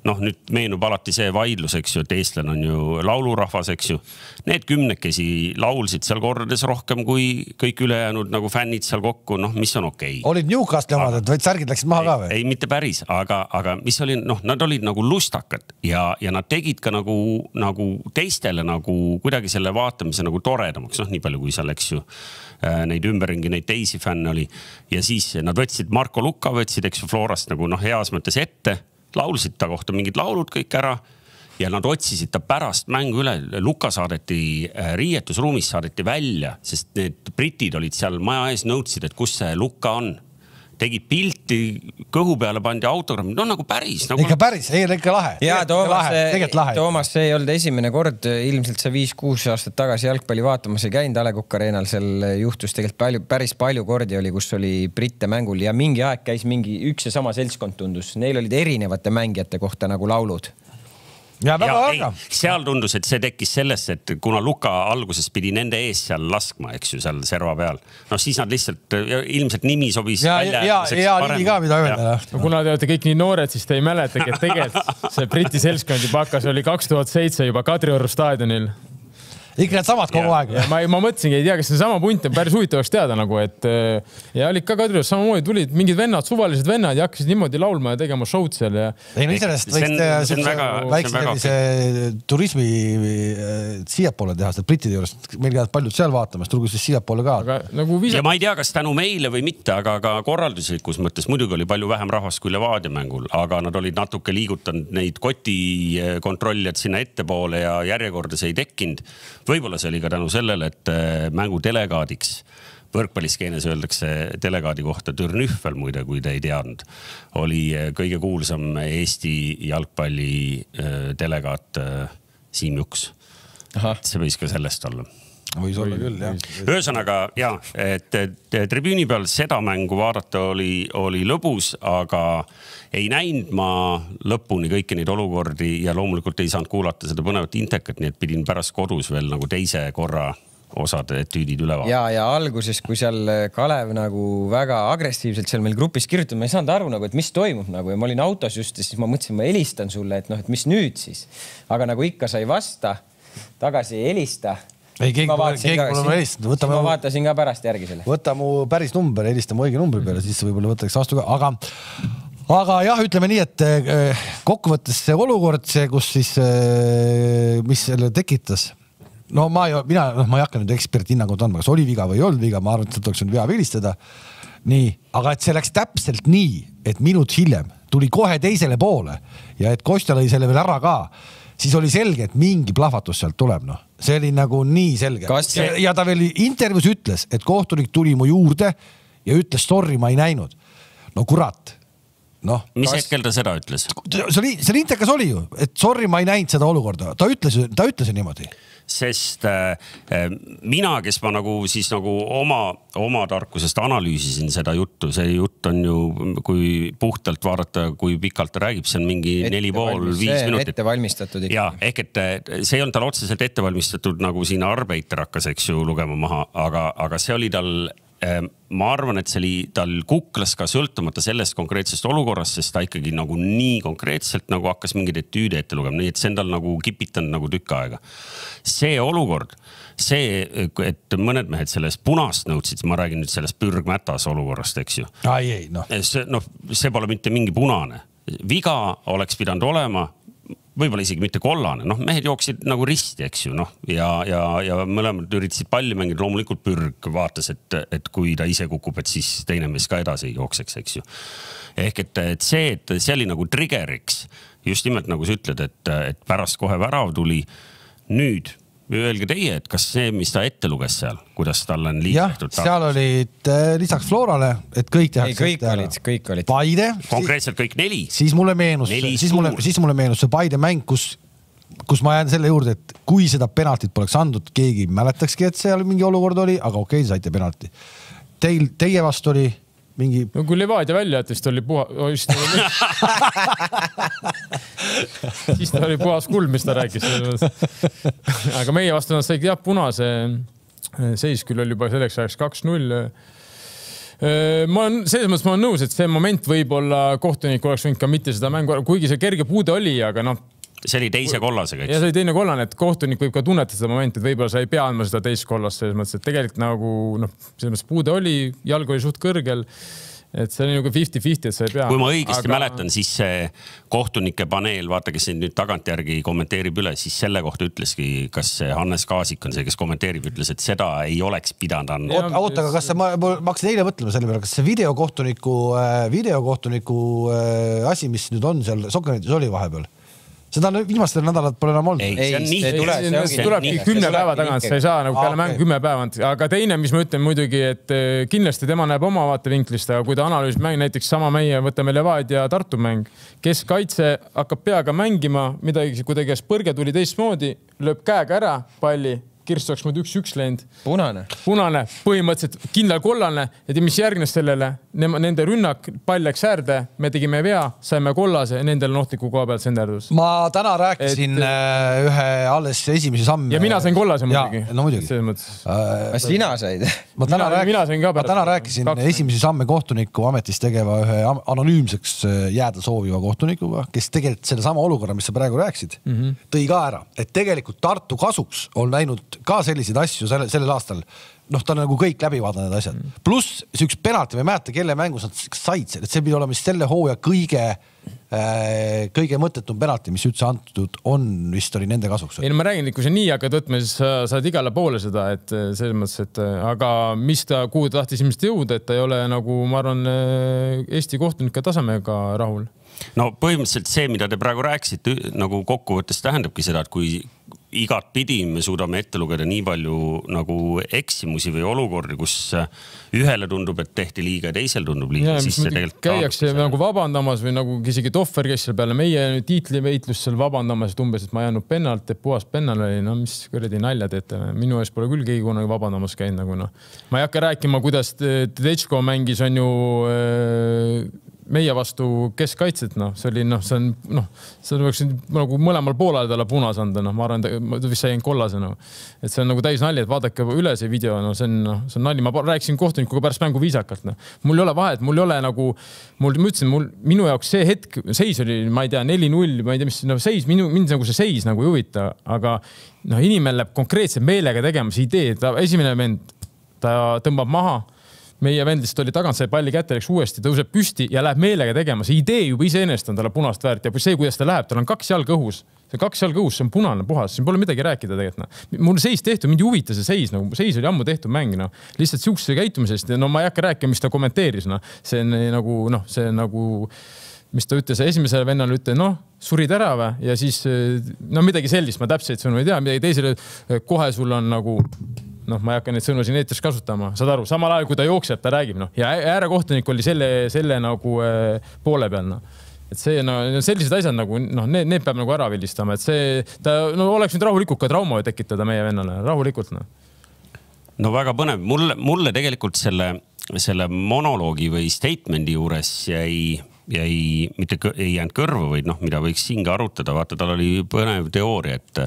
noh, nüüd meenub alati see vaidlus, eks ju, et eestlane on ju laulurahvas, eks ju. Need kümnekesi laulsid seal kordades rohkem kui kõik ülejäänud nagu fännid seal kokku, noh, mis on okei okay.. olid Newcastli omad, et särgid läksid maha ka või? ei, mitte päris, aga, aga mis oli, noh, nad olid nagu lustakad ja, ja nad tegid ka nagu, nagu teistele nagu kuidagi selle vaatamise nagu toredamaks, noh, nii palju kui seal, eks ju neid ümberringi, neid teisi fänne oli. ja siis nad võtsid Marko Luka, võtsid, eks ju, Florast nagu noh, heas mõttes ette, laulsid ta kohta mingid laulud kõik ära ja nad otsisid ta pärast mängu üle. Luka saadeti äh, riietusruumist saadeti välja, sest need britid olid seal maja ees, nõudsid, et kus see Luka on tegi pilti, kõhu peale pandi autogramm, no nagu päris nagu.... ikka päris, ei ole ikka lahe. ja Toomas, Toomas, see ei olnud esimene kord, ilmselt sa viis-kuus aastat tagasi jalgpalli vaatamas ei käinud A Le Coq Arena'l, seal juhtus tegelikult palju, päris palju kordi oli, kus oli britte mängul ja mingi aeg käis mingi üks ja sama seltskond tundus, neil olid erinevate mängijate kohta nagu laulud ja väga väga. seal tundus, et see tekkis sellest, et kuna Luka alguses pidi nende ees seal laskma, eks ju, seal serva peal. noh, siis nad lihtsalt ilmselt nimi sobis. ja, ja, ja nimi ka, mida öelda. no kuna te olete kõik nii noored, siis te ei mäletagi, et tegelikult see Briti seltskond juba hakkas, oli kaks tuhat seitse juba Kadrioru staadionil ikka needsamad kogu aeg. ma, ma mõtlesingi, ei tea, kas seesama punt on päris huvitav oleks teada nagu, et äh, ja olid ka Kadriorus samamoodi tulid mingid vennad, suvalised vennad ja hakkasid niimoodi laulma ja tegema show'd seal ja. ei no iseenesest võiks teha siukse väikse sellise turismi äh, siiapoole teha, seda brittide juures, meil käivad paljud seal vaatamas, tulge siis siiapoole ka. Nagu viisa... ja ma ei tea, kas tänu meile või mitte, aga ka korralduslikus mõttes muidugi oli palju vähem rahvast kui Levadia mängul, aga nad olid natuke liigutanud neid kotikontrollijad sinna ettepoole ja järjekorda see ei tekkinud võib-olla see oli ka tänu sellele, et äh, mängu delegaadiks võrkpalliskeenes öeldakse delegaadi kohta Türnüffel muide, kui te ei teadnud, oli äh, kõige kuulsam Eesti jalgpalli äh, delegaat Siim Juks. see võis ka sellest olla võis olla küll jah. ühesõnaga ja, et tribüüni peal seda mängu vaadata oli, oli lõbus, aga ei näinud ma lõpuni kõiki neid olukordi ja loomulikult ei saanud kuulata seda põnevat intekat, nii et pidin pärast kodus veel nagu teise korra osad etüüdid üle vaatama. ja, ja alguses, kui seal Kalev nagu väga agressiivselt seal meil grupis kirjutab, ma ei saanud aru nagu, et mis toimub nagu ja ma olin autos just ja siis ma mõtlesin, ma helistan sulle, et noh, et mis nüüd siis. aga nagu ikka sa ei vasta, tagasi ei helista ei, keegi pole, keegi pole mulle helistanud, võtame. ma vaatasin ka pärast järgi selle. võta mu päris number, helista mu õige numbri peale, siis võib-olla võtaks vastu ka, aga aga jah, ütleme nii, et eh, kokkuvõttes see olukord, see, kus siis, eh, mis selle tekitas. no ma ei, mina, noh, ma ei hakka nüüd eksperthinnangut andma, kas oli viga või ei olnud viga, ma arvan, et sealt oleks võinud vea vilistada. nii, aga et see läks täpselt nii, et minut hiljem tuli kohe teisele poole ja et Kostja lõi selle veel ära ka siis oli selge, et mingi plahvatus sealt tuleb, noh, see oli nagu nii selge. See... ja ta veel intervjuus ütles, et kohtunik tuli mu juurde ja ütles sorry, ma ei näinud. no kurat, noh. mis kas... hetkel ta seda ütles? see oli, seal intekas oli ju, et sorry, ma ei näinud seda olukorda, ta ütles, ta ütles ju niimoodi sest äh, äh, mina, kes ma nagu siis nagu oma, oma tarkusest analüüsisin seda juttu, see jutt on ju, kui puhtalt vaadata, kui pikalt ta räägib, see on mingi ette neli pool, viis minutit. ette valmistatud ikka. ja ehk et see ei olnud tal otseselt ette valmistatud, nagu siin Arbeiter hakkas, eks ju, lugema maha, aga, aga see oli tal ma arvan, et see oli tal kuklas ka sõltumata sellest konkreetsest olukorrast, sest ta ikkagi nagu nii konkreetselt nagu hakkas mingeid etüüde ette lugema, nii et see on tal nagu kipitanud nagu tükk aega. see olukord, see, et mõned mehed sellest punast nõudsid, ma räägin nüüd sellest pürgmätas olukorrast, eks ju. ai ei noh. see noh, see pole mitte mingi punane viga oleks pidanud olema võib-olla isegi mitte kollane, noh, mehed jooksid nagu risti, eks ju, noh ja, ja, ja mõlemad üritasid palli mängida, loomulikult Pürg vaatas, et, et kui ta ise kukub, et siis teine mees ka edasi ei jookseks, eks ju. ehk et, et see, et see oli nagu trigger'iks just nimelt nagu sa ütled, et, et pärast kohe värav tuli. nüüd Öelge teie, et kas see, mis ta ette luges seal, kuidas tal on liidetud? seal olid äh, lisaks Florale, et kõik tehakse. kõik olid, kõik olid. Paide. konkreetselt kõik neli. siis mulle meenus, siis mulle, siis mulle meenus see Paide mäng, kus, kus ma jään selle juurde, et kui seda penaltit poleks andnud, keegi ei mäletakski, et seal mingi olukord oli, aga okei okay,, saite penalti. Teil, teie vastu oli mingi. no kui Levadia välja jättis, ta oli puha-, siis ta oli siis ta oli puhas kuld, mis ta rääkis. aga meie vastu nad said jah punase. seis küll oli juba selleks ajaks kaks-null ma olen, selles mõttes ma olen nõus, et see moment võib-olla kohtunik oleks võinud ka mitte seda mängu, kuigi see kerge puude oli, aga noh, see oli teise kollasega, eks? ja see oli teine kollane, et kohtunik võib ka tunnetada seda momenti, et võib-olla sa ei pea andma seda teist kollast selles mõttes, et tegelikult nagu noh, selles mõttes puude oli, jalg oli suht kõrgel et see oli nagu fifty-fifty, et sa ei pea. kui ma õigesti aga... mäletan, siis see kohtunike paneel, vaata, kes siin nüüd tagantjärgi kommenteerib üle, siis selle kohta ütleski, kas see Hannes Kaasik on see, kes kommenteerib, ütles, et seda ei oleks pidanud andma. oota, oota, aga kas see, ma, ma hakkasin eile mõtlema selle peale, kas see videokohtuniku äh,, videokohtuniku äh, asi, mis nüüd on seal Sokkernetiis oli vahepeal seda viimastel nädalatel pole enam olnud. ei, see on nii. see tulebki kümne päeva tagant, sa ei saa nagu peale mängu kümme päeva, aga teine, mis ma ütlen muidugi, et eh, kindlasti tema näeb oma vaatevinklist, aga kui ta analüüsib mängu, näiteks sama meie, võtame Levadia Tartu mäng, keskkaitse hakkab peaga mängima midagi, kuidagi põrge tuli teistmoodi, lööb käega ära palli Kirst oleks muidu üks-üks läinud. punane. punane, põhimõtteliselt kindral kollane ja tead, mis järgnes sellele? Nende rünnak, pall läks äärde, me tegime vea, saime kollase, nendel on ohtliku koha pealt senderdus. ma täna rääkisin et... Äh, ühe alles esimesi samme. ja mina sain kollase muidugi. no muidugi. selles mõttes äh,. sina said? ma täna rääkisin, ma täna rääkisin esimesi samme kohtuniku ametis tegeva ühe anonüümseks äh, jääda sooviva kohtunikuga, kes tegelikult sellesama olukorra, mis sa praegu rääkisid mm, -hmm. tõi ka ära, et tegelikult Tartu kasuks on läinud ka selliseid asju selle, sellel aastal. noh, ta on nagu kõik läbi vaadanud need asjad, pluss siukest penalti, ma ei mäleta, kelle mängus nad said selle, et see pidi olema siis selle hooaja kõige äh, kõige mõttetum penalti, mis üldse antud on, vist oli nende kasuks. ei no ma räägin, et kui sa nii hakkad võtma, siis sa saad igale poole seda, et äh, selles mõttes, et äh, aga mis ta, kuhu ta tahtis ilmselt jõuda, et ta ei ole nagu ma arvan, Eesti kohtunike tasemega rahul no põhimõtteliselt see, mida te praegu rääkisite, nagu kokkuvõttes tähendabki seda, et kui igatpidi me suudame ette lugeda nii palju nagu eksimusi või olukordi, kus ühele tundub, et tehti liiga ja teisel tundub liiga. käiakse nagu vabandamas või nagu isegi Tohver, kes seal peale meie tiitliveitlust seal vabandamas, et umbes, et ma ei andnud pennalt, et puhas pennal oli, no mis kuradi nalja teete, minu eest pole küll keegi kunagi vabandamas käinud nagu noh. ma ei hakka rääkima, kuidas Tedesco mängis, on ju äh, meie vastu keskkaitset, noh, see oli noh, see on noh, see oleks nagu mõlemal poolel talle punase anda, noh, ma arvan, ta vist sai ainult kollase noh. et see on nagu täis nali, et vaadake üle see video, no see on noh, see on nali, ma rääkisin kohtunikuga pärast mängu viisakalt, noh. mul ei ole vahet, mul ei ole nagu, mul, ma ütlesin, mul, minu jaoks see hetk, seis oli, ma ei tea, neli-null, ma ei tea, mis no seis, minu, mind nagu see seis nagu ei huvita, aga noh, inimene läheb konkreetselt meelega tegema, see idee, ta esimene vend, ta tõmbab maha meie vend lihtsalt oli tagant, sai palli kätte, läks uuesti, tõuseb püsti ja läheb meelega tegema. see idee juba iseenesest on talle punast väärt ja see, kuidas ta läheb, tal on kaks jalga õhus see kaks jalga õhus, see on punane puhas, siin pole midagi rääkida tegelikult noh. mul seis tehtud, mind ei huvita see seis nagu, seis oli ammu tehtud mäng noh. lihtsalt sihukese käitumisest ja no ma ei hakka rääkima, mis ta kommenteeris noh, see on nagu noh, see on nagu mis ta ütles, esimesele vennale ütles, noh, surid ära või ja siis no midagi sellist, ma täpseid sõnu ei tea, midagi teisele, kohe sul on nagu noh, ma ei hakka neid sõnu siin eetris kasutama, saad aru, samal ajal kui ta jookseb, ta räägib, noh ja äärekohtunik oli selle, selle nagu äh, poole peal, noh et see no sellised asjad nagu noh, need, need peab nagu ära vilistama, et see, ta no oleks võinud rahulikult ka trauma tekitada meie vennale, rahulikult noh. no väga põnev, mulle, mulle tegelikult selle, selle monoloogi või statement'i juures jäi jäi, mitte ei jäänud kõrvu, vaid noh, mida võiks siin ka arutada, vaata, tal oli põnev teooria, et,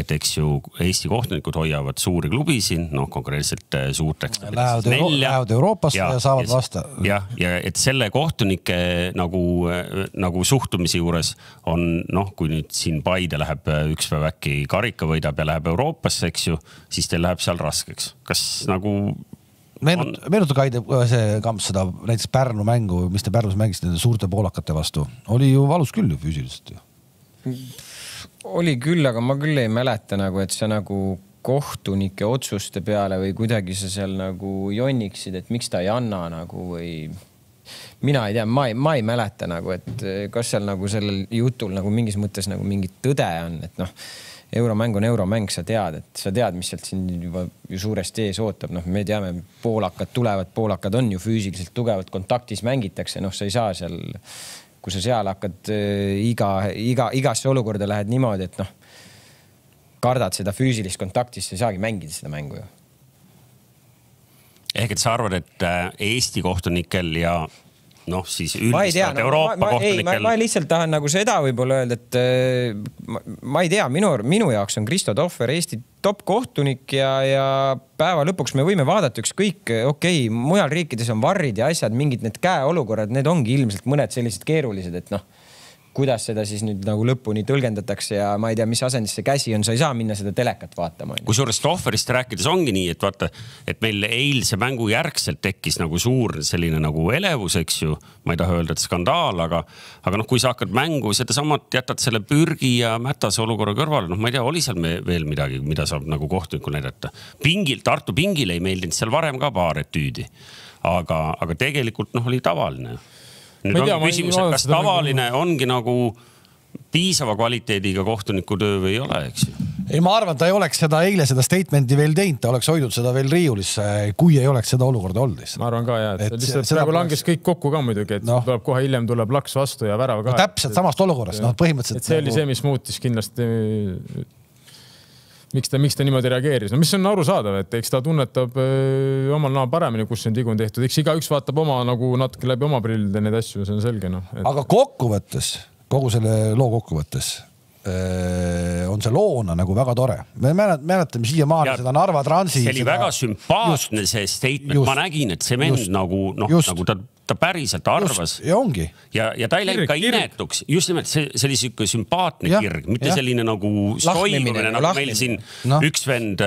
et eks ju Eesti kohtunikud hoiavad suuri klubisid, noh konkreetselt äh, suurteks. Lähevad, Euro lähevad Euroopasse ja, ja saavad vastu. jah, ja et selle kohtunike nagu, äh, nagu suhtumise juures on noh, kui nüüd siin Paide läheb äh, üks päev äkki karika võidab ja läheb Euroopasse, eks ju, siis teil läheb seal raskeks. kas nagu meenut-, meenutage Aide see Kamps seda näiteks Pärnu mängu, mis te Pärnus mängisite nende suurte poolakate vastu, oli ju valus küll ju füüsiliselt ju. oli küll, aga ma küll ei mäleta nagu, et sa nagu kohtunike otsuste peale või kuidagi sa seal nagu jonniksid, et miks ta ei anna nagu või mina ei tea, ma ei, ma ei mäleta nagu, et kas seal nagu sellel jutul nagu mingis mõttes nagu mingit tõde on, et noh euromäng on euromäng, sa tead, et sa tead, mis sealt sind juba ju suuresti ees ootab, noh, me teame, poolakad tulevad, poolakad on ju füüsiliselt tugevad, kontaktis mängitakse, noh, sa ei saa seal, kui sa seal hakkad äh, iga, iga, igasse olukorda lähed niimoodi, et noh, kardad seda füüsilist kontakti, siis sa ei saagi mängida seda mängu ju. ehk et sa arvad, et äh, Eesti kohtunikel ja noh, siis üldiselt Euroopa ma, ma, kohtunikel. ma lihtsalt tahan nagu seda võib-olla öelda, et äh, ma, ma ei tea, minu, minu jaoks on Kristo Tohver Eesti top kohtunik ja, ja päeva lõpuks me võime vaadata ükskõik, okei okay,, mujal riikides on varrid ja asjad, mingid need käeolukorrad, need ongi ilmselt mõned sellised keerulised, et noh kuidas seda siis nüüd nagu lõpuni tõlgendatakse ja ma ei tea, mis asendis see käsi on, sa ei saa minna seda telekat vaatama. kusjuures Tohverist rääkides ongi nii, et vaata, et meil eilse mängu järgselt tekkis nagu suur selline nagu elevus, eks ju. ma ei taha öelda, et skandaal, aga, aga noh, kui sa hakkad mängu sedasamat, jätad selle pürgi ja mätase olukorra kõrvale, noh, ma ei tea, oli seal veel midagi, mida saab nagu kohtunikul näidata. pingil, Tartu pingil ei meeldinud seal varem ka paar etüüdi. aga, aga tegelikult noh, oli tavaline nüüd ongi küsimus, et kas tavaline mängu... ongi nagu piisava kvaliteediga kohtuniku töö või ei ole, eks ju. ei, ma arvan, ta ei oleks seda eile seda statement'i veel teinud, ta oleks hoidnud seda veel riiulisse, kui ei oleks seda olukorda olnud lihtsalt. ma arvan ka ja, et, et lihtsalt praegu langes kõik kokku ka muidugi, et no. tuleb kohe hiljem tuleb laks vastu ja värav ka no,. täpselt samast olukorrast, noh, põhimõtteliselt. see oli nagu... see, mis muutis kindlasti miks ta, miks ta niimoodi reageeris, no mis on arusaadav, et eks ta tunnetab öö, omal näol paremini, kus need vigu on tehtud, eks igaüks vaatab oma nagu natuke läbi oma prillide neid asju, see on selge noh et.... aga kokkuvõttes, kogu selle loo kokkuvõttes on see loona nagu väga tore. me mäletame siiamaani seda Narva Transi. see oli seda... väga sümpaatne just, see statement, ma nägin, et see vend nagu noh, nagu ta, ta päriselt arvas. ja ongi. ja, ja ta ei läinud ka inetuks, just nimelt see, see oli sihuke sümpaatne ja, kirg, mitte ja. selline nagu soimumine, nagu meil siin no. üks vend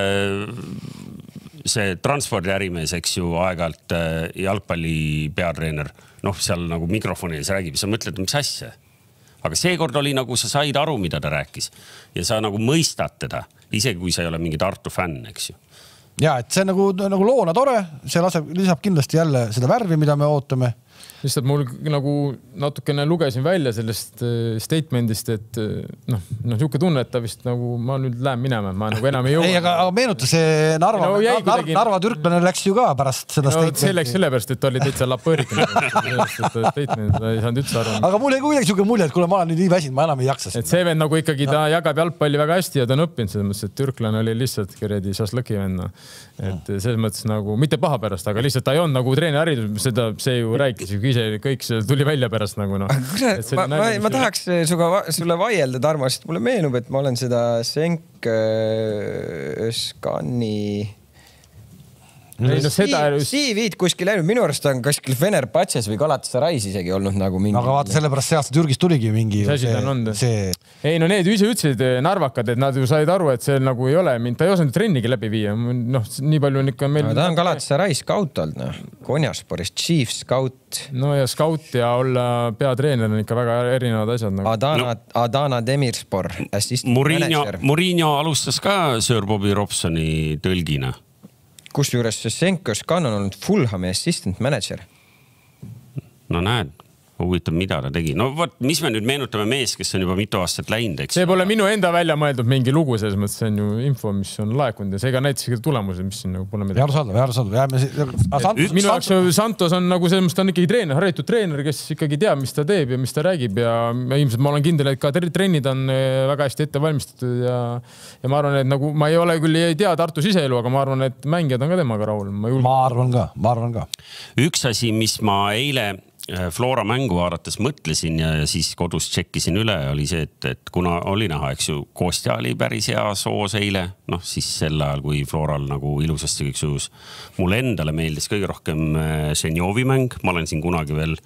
see transpordiärimees, eks ju, aeg-ajalt jalgpalli peatreener, noh, seal nagu mikrofoni ees räägib, sa mõtled, mis asja aga seekord oli nagu sa said aru, mida ta rääkis ja sa nagu mõistad teda, isegi kui sa ei ole mingi Tartu fänn, eks ju ja et see nagu, nagu loona tore, see laseb, lisab kindlasti jälle seda värvi, mida me ootame lihtsalt mul nagu natukene lugesin välja sellest äh, statement'ist, et äh, noh, noh niisugune tunne, et ta vist nagu ma nüüd lähen minema, ma nagu enam ei jõua. ei, aga, aga meenuta see Narva no,, Narva, Narva, türklane läks ju ka pärast seda no, statement'i. see läks sellepärast, et ta oli täitsa lapõõritud statement, ta ei saanud üldse aru. aga mul jäi kuidagi niisugune mulje, et kuule, ma olen nüüd nii väsinud, ma enam ei jaksa. et see vend nagu ikkagi, ta jagab jalgpalli väga hästi ja ta on õppinud selles mõttes, et türklane oli lihtsalt kuradi šašlõki vend. Noh. et selles mõttes nagu mitte paha pärast, aga lihtsalt ta ei olnud nagu treeneriharidus, seda, see ju rääkis ju ise kõik see tuli välja pärast nagu noh. ma, ma, ma tahaks suga, sulle vaielda, Tarmo, sest mulle meenub, et ma olen seda Senk äh, Skani ei no seda. CV-d kuskil läinud, minu arust on kuskil Fenerbahce's või Galatasaray's isegi olnud nagu mingi. aga vaata, sellepärast see aasta Türgis tuligi mingi. mis asi ta on olnud? See... ei no need ise ütlesid, eh, narvakad, et nad ju said aru, et see nagu ei ole mind, ta ei osanud trennigi läbi viia. noh, nii palju on ikka meil. ta on Galatasaray skaut olnud, noh. Konjasporis chief scout. no ja scout ja olla peatreener on ikka väga erinevad asjad nagu. Adana no., Adana Demirspor, assistant Murillo, manager. Murillo alustas ka Sir Bobby Robsoni tõlgina kusjuures Senko Skan on olnud Fulhami assistant manager. no näed huvitav, mida ta tegi. no vot, mis me nüüd meenutame meest, kes on juba mitu aastat läinud, eks. see pole minu enda välja mõeldud mingi lugu, selles mõttes see on ju info, mis on laekunud ja see ka näitas ka tulemusi, mis siin nagu pole midagi. arusaadav, arusaadav, jääme siin. minu jaoks Santos on nagu selles mõttes, ta on ikkagi treener, harjutud treener, kes ikkagi teab, mis ta teeb ja mis ta räägib ja ilmselt ma olen kindel, et ka trennid on eh, väga hästi ette valmistatud ja ja ma arvan, et nagu ma ei ole küll, ei tea Tartu siseelu, aga ma arvan, et mängijad on ka temaga rahul. ma arvan ka, ma arvan ka. üks asi, mis ma eile Flora mängu vaadates mõtlesin ja, ja siis kodus tšekkisin üle, oli see, et, et kuna oli näha, eks ju, Kostja oli päris hea soos eile, noh siis sel ajal, kui Floral nagu ilusasti kõik sujus. mulle endale meeldis kõige rohkem Ženjovi äh, mäng, ma olen siin kunagi veel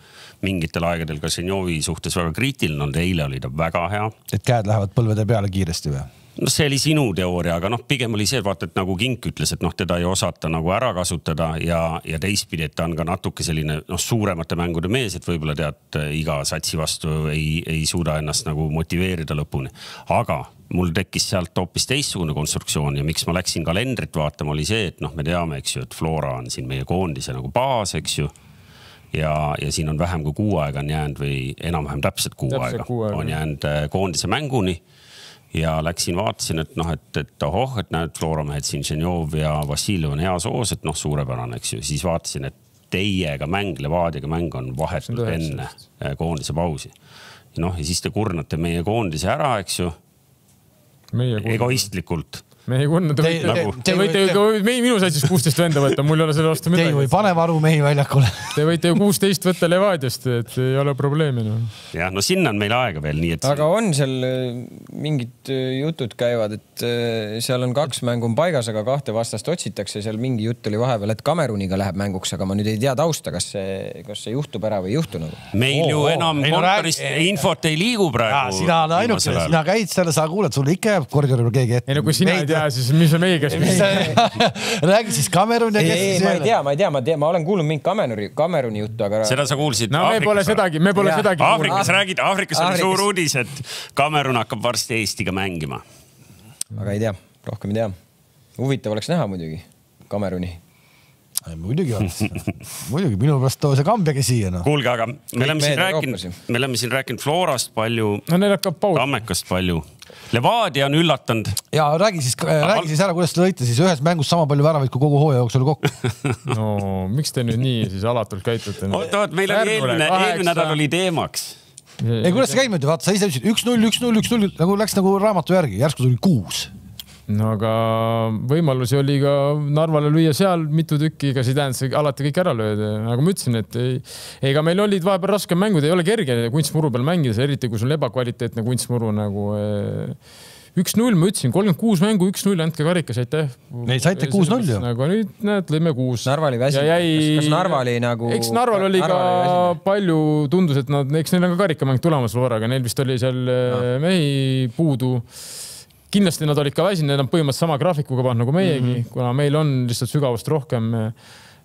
mingitel aegadel ka Ženjovi suhtes väga kriitiline olnud, eile oli ta väga hea. et käed lähevad põlvede peale kiiresti või? Noh, see oli sinu teooria, aga noh, pigem oli see, vaata, et nagu Kink ütles, et noh, teda ei osata nagu ära kasutada ja, ja teistpidi, et ta on ka natuke selline noh, suuremate mängude mees, et võib-olla tead iga satsi vastu ei, ei suuda ennast nagu motiveerida lõpuni. aga mul tekkis sealt hoopis teistsugune konstruktsioon ja miks ma läksin kalendrit vaatama, oli see, et noh, me teame, eks ju, et Flora on siin meie koondise nagu baas, eks ju. Ja, ja siin on vähem kui kuu aega on jäänud või enam-vähem täpselt kuu täpselt aega, aega on jäänud äh, koondise mänguni ja läksin, vaatasin, et noh, et, et ohoh, et näed, Flora mehed siin, Ženjov ja Vassiljev on hea soos, et noh, suurepärane, eks ju, siis vaatasin, et teiega mäng, Levadiaga mäng on vahetult enne äh, koondise pausi. noh, ja siis te kurnate meie koondise ära, eks ju. egoistlikult me ei kundnud, te võite, nagu, te võite ju ka minu satsis kuusteist venda võtta, mul ei ole selle vastu midagi. Te ju ei pane varumehi väljakule. Te võite ju kuusteist võtta Levadiast, et ei ole probleemi no.. jah, no sinna on meil aega veel, nii et. aga on seal äh, mingid äh, jutud käivad, et äh, seal on kaks mängu on paigas, aga kahte vastast otsitakse, seal mingi jutt oli vahepeal, et Kameruniga läheb mänguks, aga ma nüüd ei tea tausta, kas see, kas see juhtub ära või ei juhtu nagu. meil ju oh, enam ei, kontorist no, infot ei liigu praegu. sina oled ainuke, sina käid seal, sa kuuled, sul ikka jääb koridori peal keegi ette. ei no kui sina ei tea, siis mis on meie käest räägi siis Kamerun ja kes siis ei, ma ei tea, ma ei tea, ma tean, ma olen kuulnud mingit Kameruni, Kameruni juttu, aga. seda sa kuulsid? no me pole sedagi, me pole sedagi. Aafrikas räägid, Aafrikas oli suur uudis, et Kamerun hakkab varsti Eestiga mängima. aga ei tea, rohkem ei tea. huvitav oleks näha muidugi Kameruni muidugi oleks muidugi minu pärast too see Kambjagi siia noh. kuulge, aga me oleme siin rääkinud, me oleme siin rääkinud Florast palju. no neil hakkab paus. Tammekast palju. Levadia on üllatanud. ja räägi siis, räägi siis ära, kuidas te lõite siis ühes mängus sama palju väravaid kui kogu hooaja jooksul kokku? No miks te nüüd nii siis alatult käitute? oot, oot, meil oli eelmine, eelmine nädal oli teemaks. Ei, kuidas see käib nüüd, vaata sa ise ütlesid üks-null, üks-null, üks-null nagu läks nagu raamatu järgi, järsku tuli kuus no aga võimalusi oli ka Narvale lüüa seal mitu tükki, ega see ei tähenda, et alati kõik ära lööda. nagu ma ütlesin, et ei, ega meil olid vahepeal rasked mängud, ei ole kerge kunstmuru peal mängida, eriti kui sul ebakvaliteetne kunstmuru nagu eh, üks-null, ma ütlesin, kolmkümmend kuus mängu, üks-null, andke karikas, aitäh. ei, saite kuus-null ju. nagu nüüd näed, lõime kuus. Narva oli väsinud jäi.... kas Narva oli nagu? eks Narval oli Narva ka oli palju, tundus, et nad, eks neil on ka karikamäng tulemas Floraga, neil vist oli seal no. Eh, mehi puudu kindlasti nad olid ka väsinud, need on põhimõtteliselt sama graafikuga pannud nagu meiegi mm, -hmm. kuna meil on lihtsalt sügavust rohkem.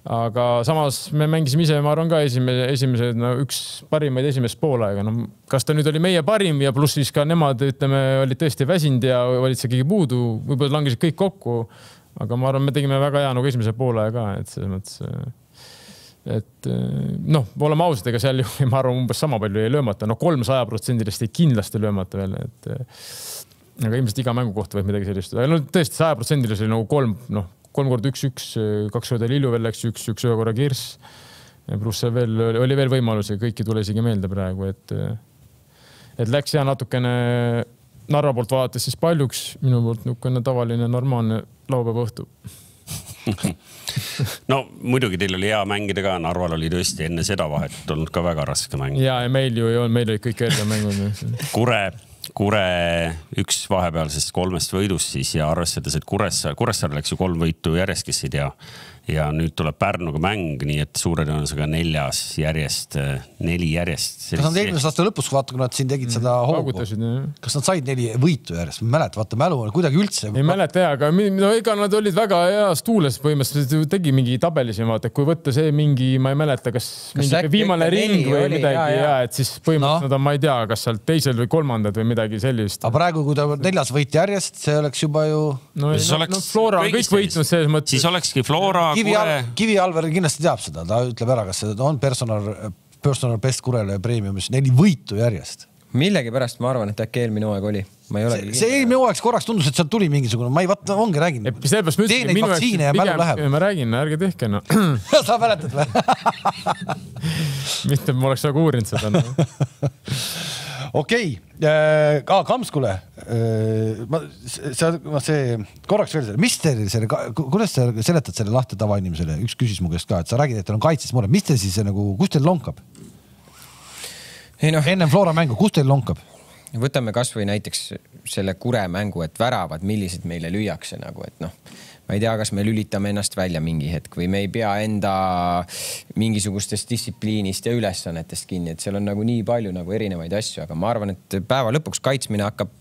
aga samas me mängisime ise, ma arvan ka esimese, esimese, no üks parimaid esimest poolaega, no kas ta nüüd oli meie parim ja pluss siis ka nemad, ütleme, olid tõesti väsinud ja olid seal keegi puudu, võib-olla langesid kõik kokku. aga ma arvan, me tegime väga hea nagu esimese poole ka, et selles mõttes et noh, oleme ausad, ega seal ju ma arvan, umbes sama palju ei löömata, no kolm sajaprotsendilist ei kindlasti löömata veel, et aga ilmselt iga mängu kohta võib midagi sellist, aga no tõesti sajaprotsendiliselt oli nagu kolm, noh, kolm korda üks-üks, kaks korda Lillu veel läks üks-üks, ühe korra Kirss. pluss seal veel oli veel võimalusi, kõik ei tule isegi meelde praegu, et, et läks ja natukene Narva poolt vaadates siis paljuks, minu poolt niisugune tavaline normaalne laupäeva õhtu. No muidugi teil oli hea mängida ka, Narval oli tõesti enne seda vahetut olnud ka väga raske mäng. ja, ja meil ju ei olnud, meil olid kõik kerged mängud Kure Kure üks vahepealsest kolmest võidust siis ja arvestades, et Kuressaare, Kuressaare läks ju kolm võitu järjest, kes ei tea ja nüüd tuleb Pärnuga mäng, nii et suure tõenäosusega neljas järjest, neli järjest. kas nad eelmise aasta lõpus, vaata, kui nad siin tegid seda mm, hoogu, kas nad said neli võitu järjest, ma ei mäleta, vaata mälu on kuidagi üldse. ei mäleta ja, aga no ega nad olid väga heas tuules põhimõtteliselt, tegi mingi tabeli siin vaata, kui võtta see mingi, ma ei mäleta, kas, kas mingi viimane ring või oli, midagi ja, ja. ja et siis põhimõtteliselt no. nad on, ma ei tea, kas sealt teised või kolmandad või midagi sellist. aga praegu, kui ta neljas võit järjest, see oleks juba ju. no, no, no Flora on kõik võitnud selles mõttes. siis olekski Flora Kivi, Al Kivi Alver kindlasti teab seda, ta ütleb ära, kas see on personal, personal best Kurele premiumis neli võitu järjest. millegipärast ma arvan, et äkki eelmine hooaeg oli. ma ei ole. see, see eelmine hooaeg korraks tundus, et sealt tuli mingisugune, ma ei vaata, ongi räägin. sellepärast ma ütlesin, minu jaoks pigem, ma räägin, ärge tehke noh sa mäletad või mitte, ma oleks nagu uurinud seda no okei okay. äh,, Kamskule äh,, ma, see, ma see korraks veel selle, mis teil selle, kuidas sa seletad selle lahti tavainimesele, üks küsis mu käest ka, et sa räägid, et teil on kaitses mure, mis teil siis nagu, kus teil lonkab? No, ennem Flora mängu, kus teil lonkab? võtame kasvõi näiteks selle Kure mängu, et väravad, millised meile lüüakse nagu, et noh ma ei tea, kas me lülitame ennast välja mingi hetk või me ei pea enda mingisugustest distsipliinist ja ülesannetest kinni, et seal on nagu nii palju nagu erinevaid asju, aga ma arvan, et päeva lõpuks kaitsmine hakkab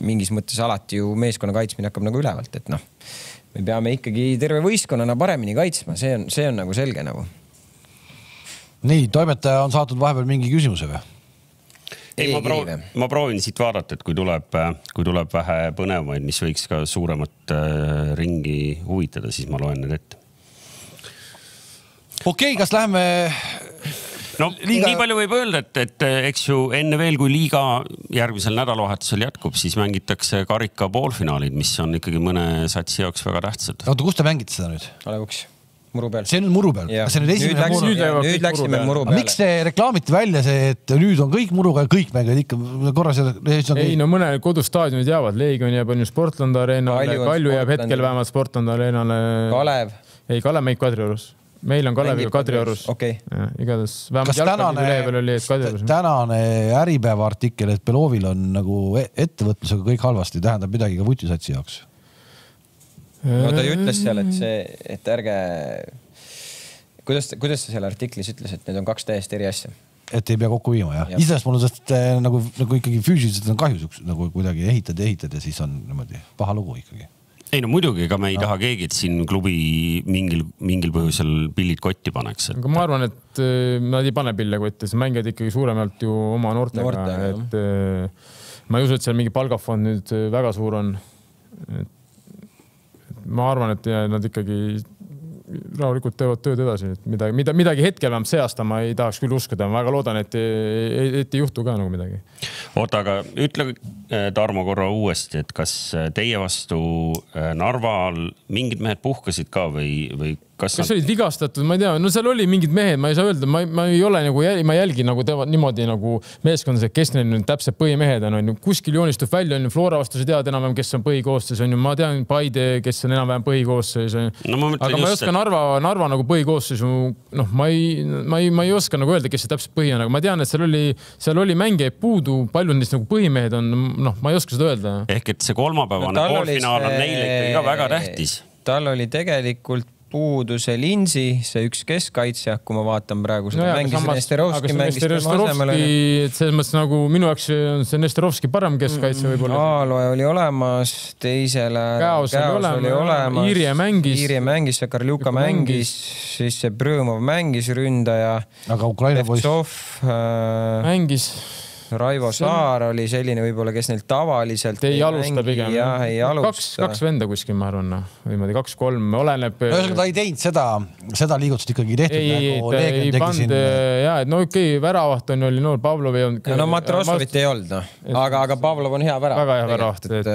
mingis mõttes alati ju meeskonna kaitsmine hakkab nagu ülevalt, et noh, me peame ikkagi terve võistkonnana paremini kaitsma, see on, see on nagu selge nagu. nii, toimetaja on saatnud vahepeal mingi küsimuse või? Ei, ma proovin, ma proovin siit vaadata, et kui tuleb, kui tuleb vähe põnevamaid, mis võiks ka suuremat äh, ringi huvitada, siis ma loen need ette. okei okay,, kas läheme no liiga... nii palju võib öelda, et, et eks ju enne veel, kui liiga järgmisel nädalavahetusel jätkub, siis mängitakse karika poolfinaalid, mis on ikkagi mõne satsi jaoks väga tähtsad. oota, kus te mängite seda nüüd? A Le Coq's muru peal. see on nüüd muru peal. see on nüüd esimene nüüd muru. nüüd, nüüd läksime muru peale. miks te reklaamite välja see, et nüüd on kõik muruga ja kõik mängivad ikka korra seal? ei no mõned kodustaadionid jäävad, Leegion jääb on ju Sportlandi areenale, Kalju jääb hetkel vähemalt Sportlandi areenale. Kalev. ei, Kalev mängib Kadriorus meil on Kalevil Kadriorus okay.. igatahes vähemalt jalgpallilevel oli, et Kadriorus. tänane Äripäeva artikkel, et Belovil on nagu e-, ettevõtlusega kõik halvasti, tähendab midagi ka vutisatsi jaoks no ta ju ütles seal, et see, et ärge, kuidas, kuidas ta seal artiklis ütles, et need on kaks täiesti eri asja? et ei pea kokku viima jah ja.? iseenesest mul on sellest äh, nagu, nagu ikkagi füüsiliselt on kahju siukse nagu kuidagi ehitad ja ehitad ja siis on niimoodi paha lugu ikkagi ei no muidugi, ega me ei no. taha keegi, et siin klubi mingil, mingil põhjusel pillid kotti paneks et.... aga ma arvan, et äh, nad ei pane pille kotti, sest mängijad ikkagi suuremalt ju oma noortega Noorte,, et äh, ma ei usu, et seal mingi palgafond nüüd väga suur on. et ma arvan, et nad ikkagi rahulikult teevad tööd edasi, et midagi, mida, midagi hetkel vähemalt see aasta ma ei tahaks küll uskuda, ma väga loodan, et, et, ei juhtu ka nagu midagi. oota, aga ütle Tarmo korra uuesti, et kas teie vastu Narval mingid mehed puhkasid ka või, või kas, kas nad... olid vigastatud, ma ei tea, no seal oli mingid mehed, ma ei saa öelda, ma, ma ei ole nagu, ma ei jälgi nagu teevad niimoodi nagu meeskondas, et kes neil nüüd täpselt põhimehed on, onju. kuskil joonistub välja, onju, Flora vastu sa tead enam-vähem, kes on põhikoosseis, onju. ma tean Paide, kes on enam-vähem põhikoosseis, onju. No, aga ma ei oska et... Narva, Narva nagu põhikoosseisu, noh, ma ei, ma ei, ma ei oska nagu öelda, kes see täpselt põhi on, aga ma tean, et seal oli, seal oli mängijaid puudu, paljud neist nagu põhimehed on, noh, ma ei oska seda öelda. ehk et see kolmapäevane no, poolfinaal on neile ikkagi ka väga tähtis. tal oli tegelikult puuduse linsi, see üks keskkaitsja, kui ma vaatan praegu seda no, mängis Nesterovski mängis tema asemel. et selles mõttes nagu minu jaoks on see Nesterovski parem keskkaitse mm, võib-olla. Aaloe oli olemas, teisele. Käos oli olemas, Iirje mängis. Iirje mängis, Karljuka mängis, siis see Brõmov mängis ründaja. aga Ukraina poiss. Äh, mängis Raivo Saar oli selline võib-olla, kes neil tavaliselt ei, ei alusta pigem. jah, ei alusta. kaks, kaks venda kuskil, ma arvan, noh, niimoodi kaks-kolm, oleneb. ühesõnaga ta ei teinud seda, seda liigutust ikkagi tehtud. ei, nagu ta ei pannud ja, et no okei okay,, väravaht on ju, oli noor, Pavlov ei olnud. no Matrosovit ei olnud, noh, aga, aga Pavlov on hea värav. väga hea värav, et,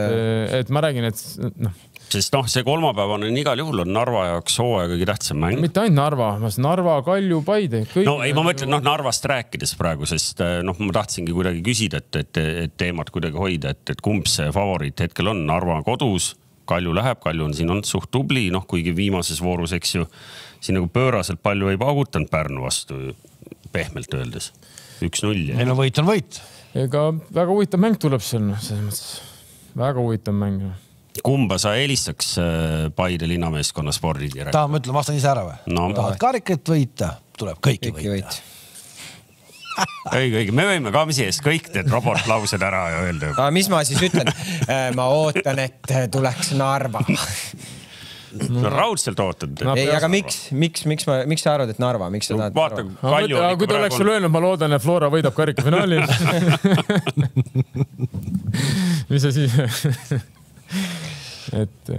et ma räägin, et noh sest noh, see kolmapäevane on igal juhul on Narva jaoks hooaja kõige tähtsam mäng. mitte ainult Narva, Narva, Kalju, Paide. no ei, ma mõtlen noh, Narvast rääkides praegu, sest eh, noh, ma tahtsingi kuidagi küsida, et, et, et teemat kuidagi hoida, et, et kumb see favoriit hetkel on, Narva kodus, Kalju läheb, Kalju on siin olnud suht tubli, noh, kuigi viimases voorus, eks ju, siin nagu pööraselt palju ei paugutanud Pärnu vastu, pehmelt öeldes. üks-null. ei no võit on võit. ega väga huvitav mäng tuleb seal, noh, selles mõttes väga huvitav mäng noh kumba sa eelistaks äh, Paide linnameeskonna spordidirektor? tahad, ma ütlen, vastan ise ära või no,? tahad karikat võita, tuleb kõiki, kõiki võita. õige, õige, me võime ka, mis ees, kõik need robotlaused ära öelda. aga mis ma siis ütlen? Äh, ma ootan, et tuleks Narva no raudselt ootad ei, aga miks, miks, miks ma, miks sa arvad, et Narva, miks sa no, tahad? vaata, Kalju no,. kui ta oleks sulle öelnud, ma loodan, et Flora võidab karikafinaali mis sa siis et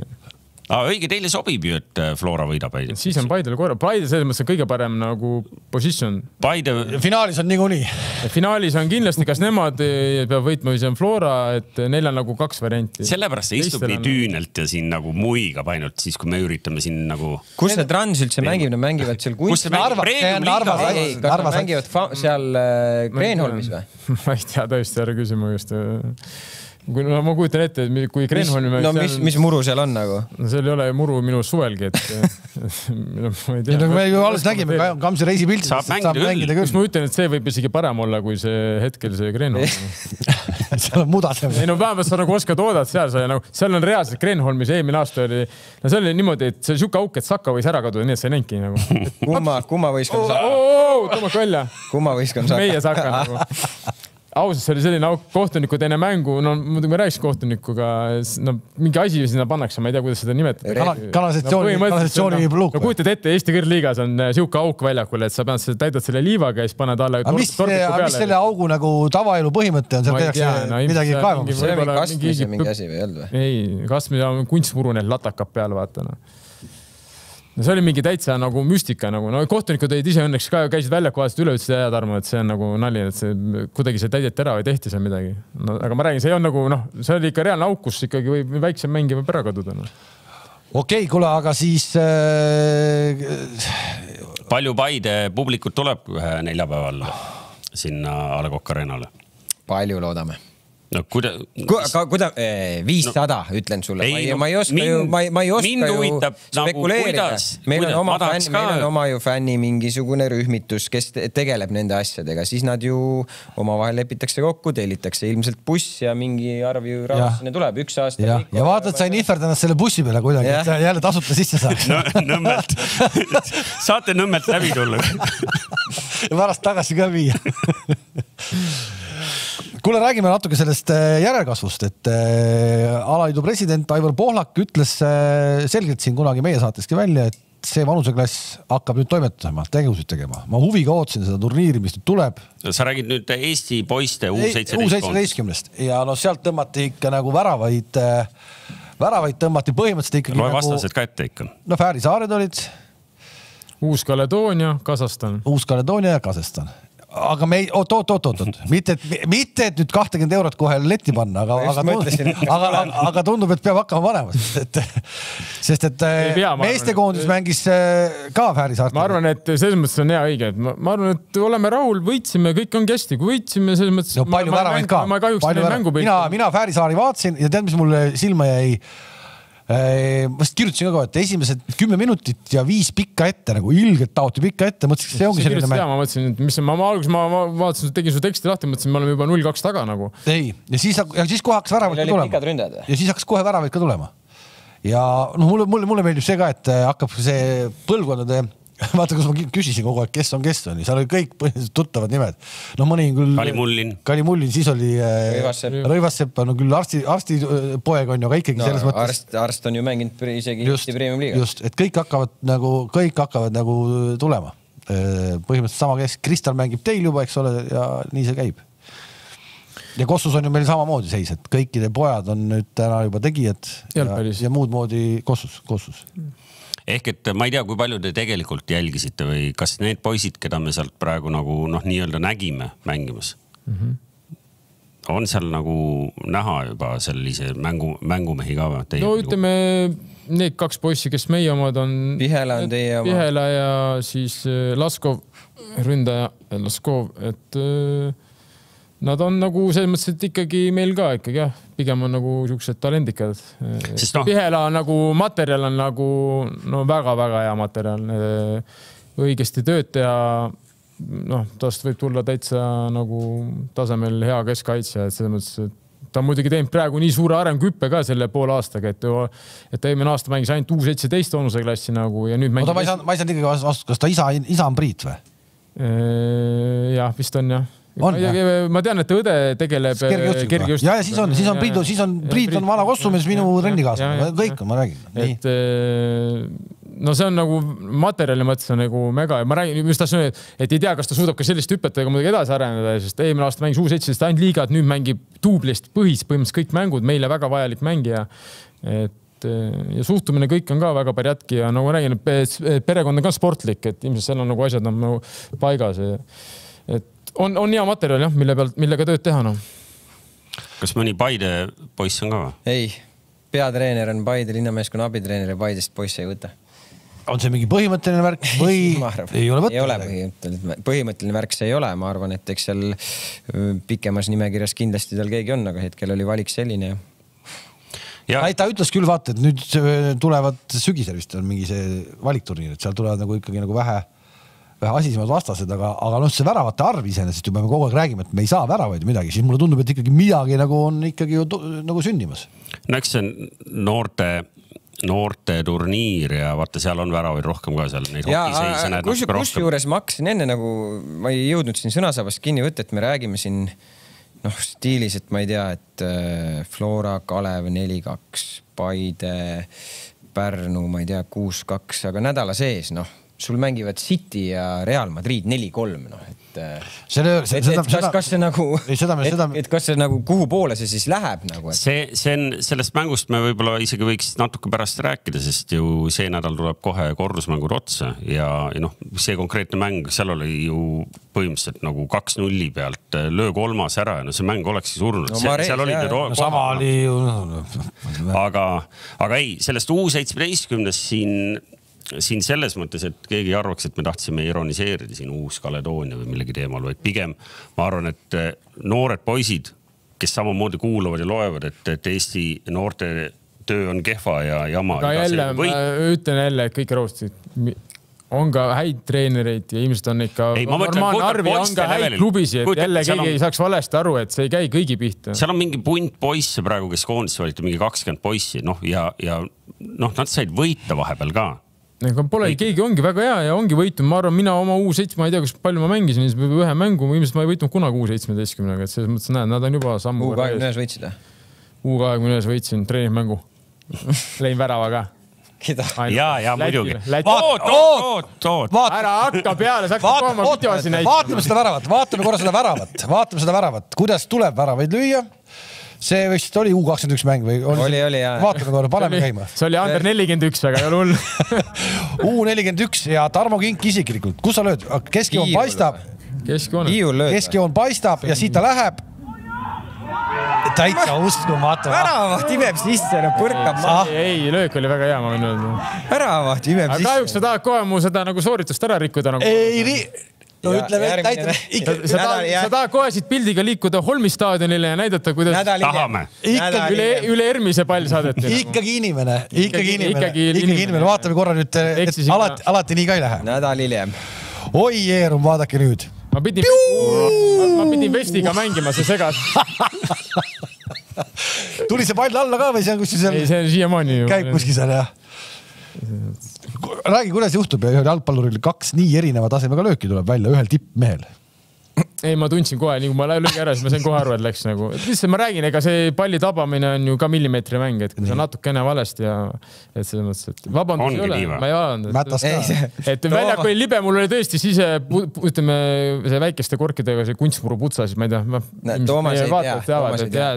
ah,. õige, teile sobib ju, et äh, Flora võidab Paide. siis on Paidel korra, Paide selles mõttes on kõige parem nagu position. Paide. finaalis on niikuinii. finaalis on kindlasti, kas nemad äh, peab võitma või see on Flora, et neil on nagu kaks varianti. sellepärast ta istub nii tüünelt ja siin nagu muigab ainult siis, kui me üritame siin nagu. kus see Trans üldse mängib, nad mängivad seal kunst-. Mängivad seal Kreenholmis või? ma ei tea tõesti, ära küsi mu käest kui no ma kujutan ette, et kui Kreenholmi no seal... mis, mis muru seal on nagu? no seal ei ole muru minu suvelgi, et no ma ei tea. nagu me ju alles nägime Kamsi reisipilti. saab mängida, küll. ma ütlen, et see võib isegi parem olla, kui see hetkel see Kreenholm seal on mudasem. ei no vähemalt sa nagu oskad oodata seal, sa nagu, seal on reaalselt Kreenholmis eelmine aasta oli, no see oli niimoodi, et see oli sihuke auk, et Saka võis ära kaduda, nii et sa ei näinudki nagu. kumma, kumma võistkond Saka? tõmmake välja. kumma võistkond Saka? meie Saka nagu ausalt, see oli selline auk, kohtunikud enne mängu, no muidugi ma rääkisin kohtunikuga, no mingi asi sinna pannakse, ma ei tea, kuidas seda nimetada Kana,. kanalisatsiooni no,, kanalisatsiooni luuk. no kujutad ette, Eesti kõrgliigas on äh, sihuke auk väljakul, et sa pead, täidad selle liivaga ja siis paned alla. aga mis, mis selle augu nagu tavaelu põhimõte on, seal käiakse no, midagi kaevamas? see oli kastmise mingi asi või ei olnud või? ei, kastmise kunstmuru, need latakad peal, vaata noh no see oli mingi täitsa nagu müstika nagu, no kohtunikud olid ise õnneks ka, käisid väljaku vaatasid üle, ütlesid, jaa, Tarmo, et see on nagu nali, et see kuidagi see täideti ära või tehti seal midagi. no aga ma räägin, see on nagu noh, see oli ikka reaalne auk, kus ikkagi võib väiksem mängija võib ära kaduda no.. okei okay,, kuule, aga siis äh.... palju Paide publikut tuleb neljapäeval sinna A Le Coq Arena'le? palju loodame no kuida-. aga kuida-, viissada no,, ütlen sulle, ma ei, ma ei oska mind, ju, ma ei, ma ei oska ju nagu spekuleerida. nagu,. meil on oma fänn, meil on oma ju fänni mingisugune rühmitus, kes tegeleb nende asjadega, siis nad ju omavahel lepitakse kokku, tellitakse ilmselt buss ja mingi arv ju raha sinna tuleb, üks aasta. ja, ja vaata, et sa ei nihverdanud selle bussi peale kuidagi, et jälle tasuta sisse saaks no, Nõmmelt. Saate Nõmmelt läbi tulla. Ja pärast tagasi ka viia kuule, räägime natuke sellest äh, järelkasvust, et äh, alaliidu president Aivar Pohlak ütles äh, selgelt siin kunagi meie saateski välja, et see vanuseklass hakkab nüüd toimetama, tegevusi tegema. ma huviga ootasin seda turniiri, mis nüüd tuleb. sa räägid nüüd Eesti poiste U seitseteist. U seitseteistkümnest ja noh, sealt tõmmati ikka nagu väravaid, väravaid tõmmati põhimõtteliselt ikkagi. loe nagu, vastased ka ette ikka. no Fääri saared olid Uus-Kaledoonia, Kasahstan. Uus-Kaledoonia ja Kasahstan aga me ei, oot, oot, oot, oot, oot, mitte, mitte, et nüüd kahtekümmend eurot kohe letti panna, aga, aga, aga, aga, aga tundub, et peab hakkama panema, sest et, sest et meestekoondis mängis äh, ka Fääri saartel. ma arvan, et selles mõttes on hea õige, et ma, ma arvan, et oleme rahul, võitsime, kõik ongi hästi, kui võitsime, selles mõttes. no palju väravaid ka. ma kahjuks ei mängu. mina, mina Fääri saari vaatasin ja tead, mis mulle silma jäi ma vist kirjutasin ka kohe, et esimesed kümme minutit ja viis pikka ette nagu ilgelt taoti pikka ette, mõtlesin, et see ongi see selline mäng. ma mõtlesin, et mis ma, ma alguses ma, ma vaatasin, tegin su teksti lahti, mõtlesin, me oleme juba null kaks taga nagu. ei, ja siis, ja siis kohe hakkas väravaid ka tulema. ja siis hakkas kohe väravaid ka tulema. ja noh, mulle, mulle, mulle meeldib see ka, et hakkab see põlvkondade vaata, kus ma küsisin kogu aeg, kes on, kes on ja seal olid kõik põhiliselt tuttavad nimed. no mõni küll. Kalimullin. Kalimullin, siis oli äh, Rõivassepp, Rõivassepp, no küll arsti, arstipoeg on ju, aga ikkagi no, selles mõttes. arst, arst on ju mänginud isegi just, Eesti Premium-liigas. just, et kõik hakkavad nagu, kõik hakkavad nagu tulema. Äh, põhimõtteliselt sama, kes Kristal mängib teil juba, eks ole, ja nii see käib ja Kossus on ju meil samamoodi seis, et kõikide pojad on nüüd täna juba tegijad ja, ja muud moodi Kossus, Kossus mm ehk et ma ei tea, kui palju te tegelikult jälgisite või kas need poisid, keda me sealt praegu nagu noh, nii-öelda nägime mängimas mm, -hmm. on seal nagu näha juba sellise mängu, mängumehi ka või? no ütleme, need kaks poissi, kes meie omad on. Pihela on teie oma. Pihela ja siis äh, Laskov, ründaja Laskov, et äh, Nad on nagu selles mõttes, et ikkagi meil ka ikkagi jah, pigem on nagu siuksed talendikad. No... Pihela nagu materjal on nagu no väga-väga hea materjal. õigesti tööd teha. noh, tast võib tulla täitsa nagu tasemel hea keskkaitsja, et selles mõttes, et ta on muidugi teinud praegu nii suure arenguhüppe ka selle poole aastaga, et, et ta eelmine aasta mängis ainult U seitseteist vanuseklassi nagu ja nüüd mängib. oota, ma ei saanud, ma ei saanud ikkagi vastu, kas ta isa, isa on Priit või? jah, vist on jah ma tean, et õde tegeleb kergejõustikuga. ja, ja siis on, siis on Priit, siis on Priit on vana kossumees, minu trennikaaslane, kõik on, ma räägin. et eh, no see on nagu materjali mõttes on nagu mega ja ma räägin, just tahtsin öelda, et ei tea, kas ta suudab ka sellist hüpet ega muidugi edasi areneda, sest eelmine aasta mängis U17 ainult liigat, nüüd mängib duublist põhis põhimõtteliselt kõik mängud, meile väga vajalik mängija. et eh, ja suhtumine kõik on ka väga pärjatki ja nagu ma räägin, perekond on ka sportlik, et ilmselt seal on nagu asjad on nagu paigas. et on, on hea materjal jah, mille pealt, millega tööd teha noh. kas mõni Paide poiss on ka või? ei, peatreener on Paide linnameeskonna abitreener ja Paidest poisse ei võta. on see mingi põhimõtteline värk või ei ole võtta? ei ole põhimõtteline, põhimõtteline värk see ei ole, ma arvan, et eks seal pikemas nimekirjas kindlasti tal keegi on, aga hetkel oli valik selline ja ja ta ütles küll vaata, et nüüd tulevad sügisel vist on mingi see valikturniir, et seal tulevad nagu ikkagi nagu vähe vähe asisemad vastased, aga, aga noh, see väravate arv iseenesest juba me kogu aeg räägime, et me ei saa väravaid või midagi, siis mulle tundub, et ikkagi midagi nagu on ikkagi ju nagu sündimas. no eks see on noorte noorte turniir ja vaata, seal on väravaid rohkem ka seal näed kus, kusjuures ma hakkasin enne nagu, ma ei jõudnud siin sõnasabast kinni võtta, et me räägime siin noh, stiilis, et ma ei tea, et äh, Flora, Kalev neli, kaks, Paide, Pärnu, ma ei tea, kuus, kaks, aga nädala sees noh sul mängivad City ja Real Madrid neli-kolm, noh, et. Äh, selle, et, et kas, kas see nagu, et, et kas see nagu, kuhu poole see siis läheb nagu et...? see, see on, sellest mängust me võib-olla isegi võiks natuke pärast rääkida, sest ju see nädal tuleb kohe kordusmängud otsa ja, ja noh, see konkreetne mäng, seal oli ju põhimõtteliselt nagu kaks nulli pealt äh, löö kolmas ära ja no see mäng olekski surnud no,. seal olid need no, sama oli ju. aga, aga ei, sellest U seitsmeteistkümnest siin siin selles mõttes, et keegi ei arvaks, et me tahtsime ironiseerida siin Uus-Kaledoonia või millegi teemal, vaid pigem ma arvan, et eh, noored poisid, kes samamoodi kuulavad ja loevad, et, et Eesti noorte töö on kehva ja jama. aga jälle, ma ütlen jälle, et kõik rõhustasid, on ka häid treenereid ja ilmselt on ikka ei, normaalne arv ja on ka häid klubisid, et jälle keegi on... ei saaks valesti aru, et see ei käi kõigi pihta. seal on mingi punt poisse praegu, kes koondisse valiti, mingi kakskümmend poissi, noh ja, ja noh, nad said võita vahepeal ka ega pole, keegi ongi väga hea ja ongi võitnud, ma arvan, mina oma U7, ma ei tea, kas palju ma mängisin, ühe mängu, ilmselt ma ei võitnud kunagi U17-ga, et selles mõttes näed, nad on juba sammu. U21 võitsid või? U21 võitsin treeningmängu lõin värava ka. keda? ja, ja muidugi. oot, oot, oot. ära hakka peale, sa hakkad tooma videosi näitama. vaatame seda väravat, vaatame korra seda väravat, vaatame seda väravat, kuidas tuleb väravaid lüüa see vist oli U kakskümmend üks mäng või? oli, oli jaa. vaatame korra, paneme käima. see oli under nelikümmend üks, aga ei ole hull U nelikümmend üks ja Tarmo Kink isiklikult, kus sa lööd, keskjoon paistab. keskjoon. keskjoon paistab ja siit ta läheb täitsa uskumatu. väravaht imeb sisse, no põrkab maha. ei, löök oli väga hea, ma võin öelda. väravaht imeb sisse. kahjuks sa tahad kohe mu seda nagu sooritust ära rikkuda nagu. ei, no ütleme, et näitame ikka. sa tahad, sa tahad kohe siit pildiga liikuda Holmi staadionile ja näidata, kuidas. tahame. ikkagi üle, üle Ermise pall saadeti. Ikkagi inimene, ikkagi inimene, ikkagi inimene, vaatame korra nüüd, et alati, alati nii ka ei lähe. nädal hiljem. oi, Eerum, vaadake nüüd. ma pidin, ma pidin vestiga mängima, see segas tuli see pall alla ka või see on kuskil seal? ei, see on siiamaani. käib kuskil seal jah räägi, kuidas juhtub? Ja ühel jalgpalluril kaks nii erineva tasemega lööki tuleb välja ühel tippmehel ei, ma tundsin kohe, nii kui ma lõin ära, siis ma sain kohe aru, et läks nagu, lihtsalt ma räägin, ega see palli tabamine on ju ka millimeetri mäng, et kui sa natukene valesti ja et selles mõttes, et vabandust ei ole, ma ei vabandanud. et väljaku oli libe, mul oli tõesti sise, ütleme see väikeste korkidega see kunstmuru putsa, siis ma ei tea ma....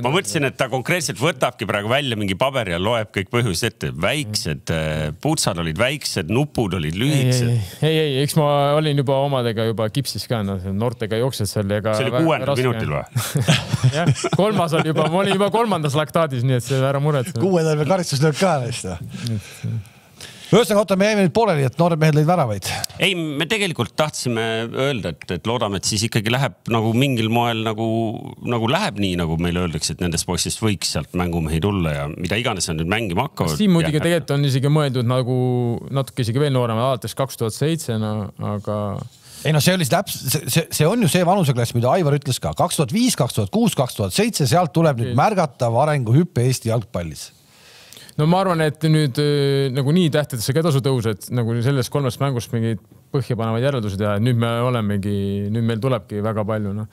ma mõtlesin, et ta konkreetselt võtabki praegu välja mingi paberi ja loeb kõik põhjused ette. väiksed äh, putsad olid väiksed, nupud olid lühikesed. ei, ei, ei, eks ma olin juba omadega juba kipsis ka, noh, noortega jooksed seal ja ega. see oli kuuendal minutil või? jah, kolmas oli juba, ma olin juba kolmandas laktaadis, nii et see ära muretseda. kuuendal veel karistuslöök ka vist või? ühesõnaga, oota, me jäime nüüd pooleli, et noored mehed lõid väravaid. ei, me tegelikult tahtsime öelda, et, et loodame, et siis ikkagi läheb nagu mingil moel nagu, nagu läheb nii, nagu meile öeldakse, et nendest poistest võiks sealt mängumehi tulla ja mida iganes nad nüüd mängima hakkavad. Siim muidugi tegelikult on isegi mõeldud nagu natuke isegi veel nooremad, alates kaks tuhat seitse, no aga ei no see oli täpselt, see, see on ju see vanuseklass, mida Aivar ütles ka, kaks tuhat viis, kaks tuhat kuus, kaks tuhat seitse, sealt tuleb nüüd märgatav arenguhüpe Eesti jalgpallis. No ma arvan, et nüüd äh, nagu nii tähtedesse ka tasu tõusa, et nagu sellest kolmest mängust mingeid põhjapanevaid järeldusi teha, et nüüd me olemegi, nüüd meil tulebki väga palju, noh.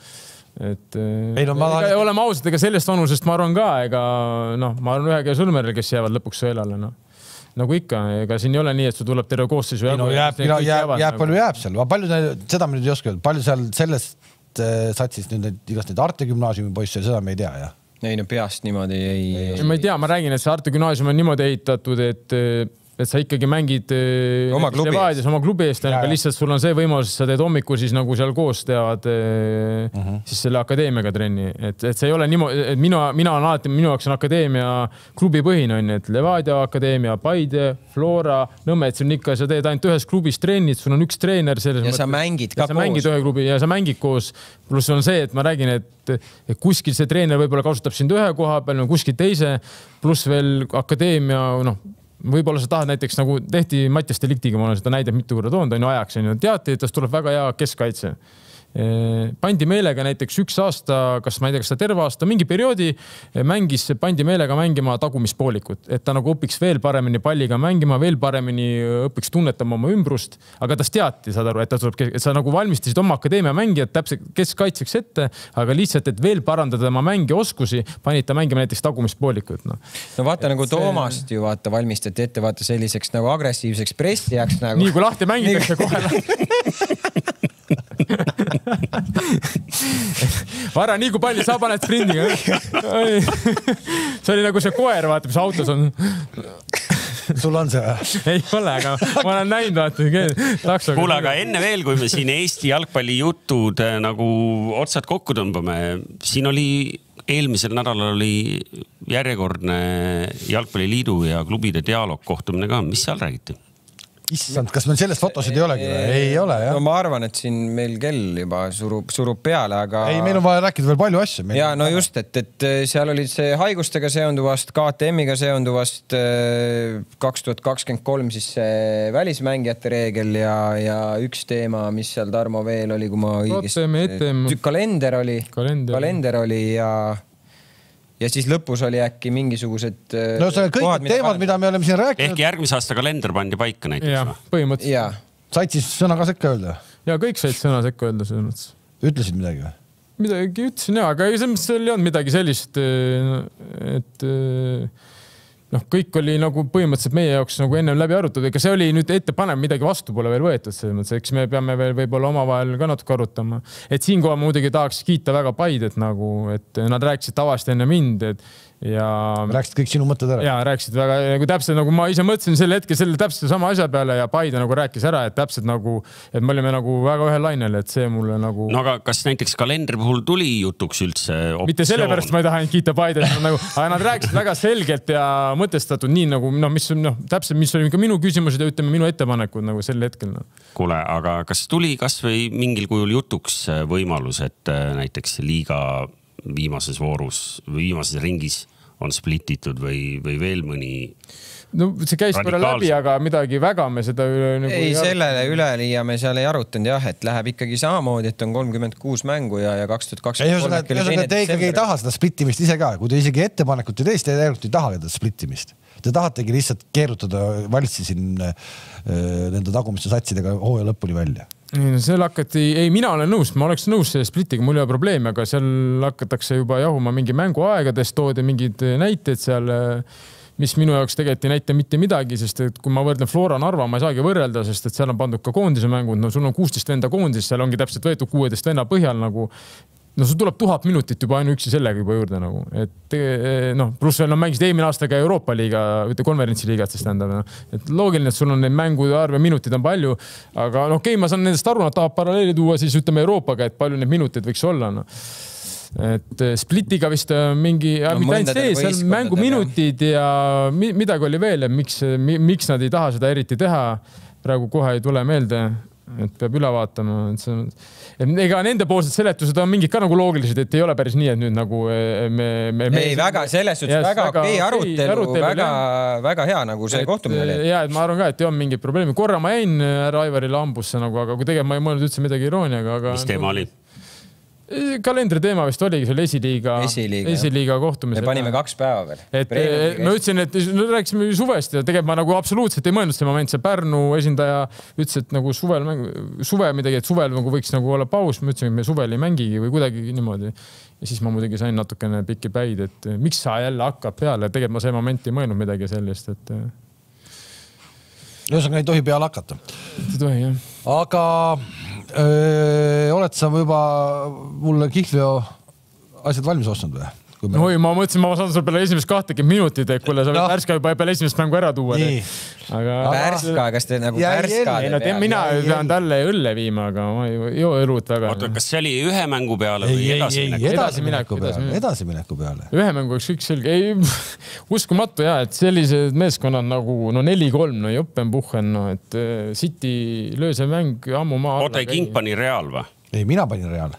Et äh, ei, no, ma... ega, oleme ausad, ega sellest vanusest ma arvan ka, ega noh, ma arvan ühe käe sõlmeril, kes jäävad lõpuks sõelale, noh nagu ikka, ega siin ei ole nii, et sul tuleb terve koosseis. ei no jääb, jääb, jääb, jääb nagu. palju jääb seal, palju, seda me nüüd ei oska öelda, palju seal sellest äh, satsist nüüd neid, igast neid Arte gümnaasiumi poisse, seda me ei tea, jah? ei no peast niimoodi ei, ei. ma ei tea, ma räägin, et see Arte gümnaasium on niimoodi ehitatud, et et sa ikkagi mängid äh, oma klubi eest, oma klubi eest, aga lihtsalt sul on see võimalus, sa teed hommikul siis nagu seal koos teevad uh -huh. siis selle akadeemiaga trenni, et, et see ei ole niimoodi, et mina, mina olen alati, minu jaoks on akadeemia klubipõhine on ju, et Levadia akadeemia, Paide, Flora, Nõmme, et see on ikka, sa teed ainult ühes klubis trennid, sul on üks treener selles ja mõttes. sa mängid ka ja koos. sa mängid ühe klubi ja sa mängid koos. pluss on see, et ma räägin, et, et kuskil see treener võib-olla kasutab sind ühe koha peal, kuskil teise, pluss veel akadeemia, noh võib-olla sa tahad näiteks nagu tehti Mattias Deliktiga, ma olen seda näidet mitu korda toonud, on ju ajaks on ju, teati, et tast tuleb väga hea keskkaitse pandi meelega näiteks üks aasta, kas ma ei tea, kas ta terve aasta, mingi perioodi mängis, pandi meelega mängima tagumispoolikut, et ta nagu õpiks veel paremini palliga mängima, veel paremini õpiks tunnetama oma ümbrust. aga tast teati, saad aru, et ta tuleb, et sa nagu valmistasid oma akadeemia mängijat täpselt keskkaitseks ette, aga lihtsalt, et veel parandada tema mängioskusi, panid ta mängima näiteks tagumispoolikut no.. no vaata et nagu see... Toomast ju vaata valmistati ette vaata selliseks nagu agressiivseks pressijaks nagu. nii kui lahti mängitakse kohe Vara, nii kui palju sa paned sprindiga. see oli nagu see koer, vaata, mis autos on sul on see või? ei ole, aga ma olen näinud, vaata. kuule, aga enne veel, kui me siin Eesti jalgpallijutud äh, nagu otsad kokku tõmbame, siin oli eelmisel nädalal oli järjekordne Jalgpalliliidu ja klubide dialoog kohtumine ka, mis seal räägiti? Issand, kas meil sellest fotosid ei olegi või? ei ole jah. no ma arvan, et siin meil kell juba surub, surub peale, aga. ei, meil on vaja rääkida veel palju asju. ja no just, et, et seal olid see haigustega seonduvast, KTM-iga seonduvast kaks tuhat kakskümmend kolm siis see välismängijate reegel ja, ja üks teema, mis seal Tarmo veel oli, kui ma õigesti. kalender oli, kalender oli ja ja siis lõpus oli äkki mingisugused. Äh, no see kõik need teemad, mida me oleme siin rääkinud. ehk järgmise aasta kalender pandi paika näiteks või? põhimõtteliselt. said siis sõna ka sekka öelda? ja kõik said sõna sekka öelda selles mõttes. ütlesid midagi või? midagi ütlesin ja, aga selles mõttes seal ei olnud midagi sellist, äh, et äh, noh, kõik oli nagu põhimõtteliselt meie jaoks nagu ennem läbi arutatud, ega see oli nüüd ettepanev, midagi vastu pole veel võetud, selles mõttes, eks me peame veel võib-olla omavahel ka natuke arutama. et siinkohal muidugi tahaks kiita väga Paidet nagu, et nad rääkisid tavaliselt enne mind, et ja. rääkisid kõik sinu mõtted ära? ja rääkisid väga nagu täpselt nagu ma ise mõtlesin sel hetkel selle täpselt sama asja peale ja Paide nagu rääkis ära, et täpselt nagu, et me olime nagu väga ühel lainel, et see mulle nagu. no aga kas näiteks kalendri puhul tuli jutuks üldse? mitte sellepärast ma ei taha ainult kiita Paidet nagu, aga nad rääkisid väga selgelt ja mõtestatud, nii nagu noh, mis noh, täpselt, mis oli ka minu küsimused ja ütleme, minu ettepanekud nagu sel hetkel no.. kuule, aga kas tuli kasvõi mingil kujul jutuks võimalus, et äh, näiteks liiga viimases voorus või viimases ringis on split itud või, või veel mõni? no see käis korra läbi, aga midagi väga me seda nagu ei, ei, sellele üleliia me seal ei arutanud jah, et läheb ikkagi samamoodi, et on kolmkümmend kuus mängu ja, ja kaks tuhat kakskümmend kolm. ühesõnaga, te ikkagi ei taha seda split imist ise ka, kui te isegi ettepanekut ei tee, siis te tegelikult ei taha seda split imist. Te tahategi lihtsalt keerutada valitsi siin äh, nende tagumiste satsidega hooaja lõpuni välja ei no seal hakati, ei, mina olen nõus, ma oleks nõus selle splitiga, mul ei ole probleemi, aga seal hakatakse juba jahuma mingi mänguaegadest, toodi mingeid näiteid seal, mis minu jaoks tegelikult ei näita mitte midagi, sest et kui ma võrdlen Flora Narva, ma ei saagi võrrelda, sest et seal on pandud ka koondise mängud, no sul on kuusteist venda koondises, seal ongi täpselt võetud kuueteist venna põhjal nagu no sul tuleb tuhat minutit juba ainuüksi sellega juba juurde nagu, et noh, pluss veel no mängisid eelmine aasta ka Euroopa liiga, mitte konverentsiliigat, siis tähendab noh, et loogiline, et sul on neid mängude arve, minutid on palju, aga noh, okei okay,, ma saan nendest aru, nad tahavad paralleeli tuua siis ütleme Euroopaga, et palju neid minuteid võiks olla no et Splitiga vist mingi no,, mitte ainult see, seal mänguminutid ja midagi oli veel, et miks, miks nad ei taha seda eriti teha. praegu kohe ei tule meelde, et peab üle vaatama, et see on ega nendepoolsed seletused on mingid ka nagu loogilised, et ei ole päris nii, et nüüd nagu eh, me, me, me. ei, väga selles suhtes väga okei okay, arutelu, arutelu, väga, väga hea nagu see et, kohtumine oli. ja, et ma arvan ka, et ei olnud mingeid probleeme, korra ma jäin härra Aivarile hambusse nagu, aga kui tegelikult ma ei mõelnud üldse midagi irooniaga, aga. mis teema oli? Kalendri teema vist oligi seal esiliiga, esiliiga, esiliiga kohtumisel. me panime kaks päeva veel. et ma ütlesin, et no rääkisime suvest ja tegelikult ma nagu absoluutselt ei mõelnud see moment, see Pärnu esindaja ütles, et nagu suvel mäng, suve midagi, et suvel nagu võiks nagu olla paus, ma ütlesin, et me suvel ei mängigi või kuidagi niimoodi. ja siis ma muidugi sain natukene pikki päid, et miks sa jälle hakkad peale, tegelikult ma see moment ei mõelnud midagi sellist, et. ühesõnaga ei tohi peale hakata. ei tohi jah. aga oled sa juba mulle kihlveo asjad valmis ostnud või? Me... oi, ma mõtlesin, ma saan sulle peale esimest kahtekümmet minutit, et kuule, sa võid no. Värska juba peale esimest mängu ära tuua. aga. Värska, kas te nagu Värska? ei no te, mina pean talle õlle viima, aga ma ei joo õlut väga. oota, kas see oli ühe mängu peale või edasimineku? edasimineku peale, edasimineku peale. ühe mängu oleks kõik selge, ei uskumatu ja, et sellised meeskonnad nagu no neli-kolm, no Joppenbuchen, no et äh, City löö see mäng ammu maha. oota, ei King pani Real või? ei, mina panin Real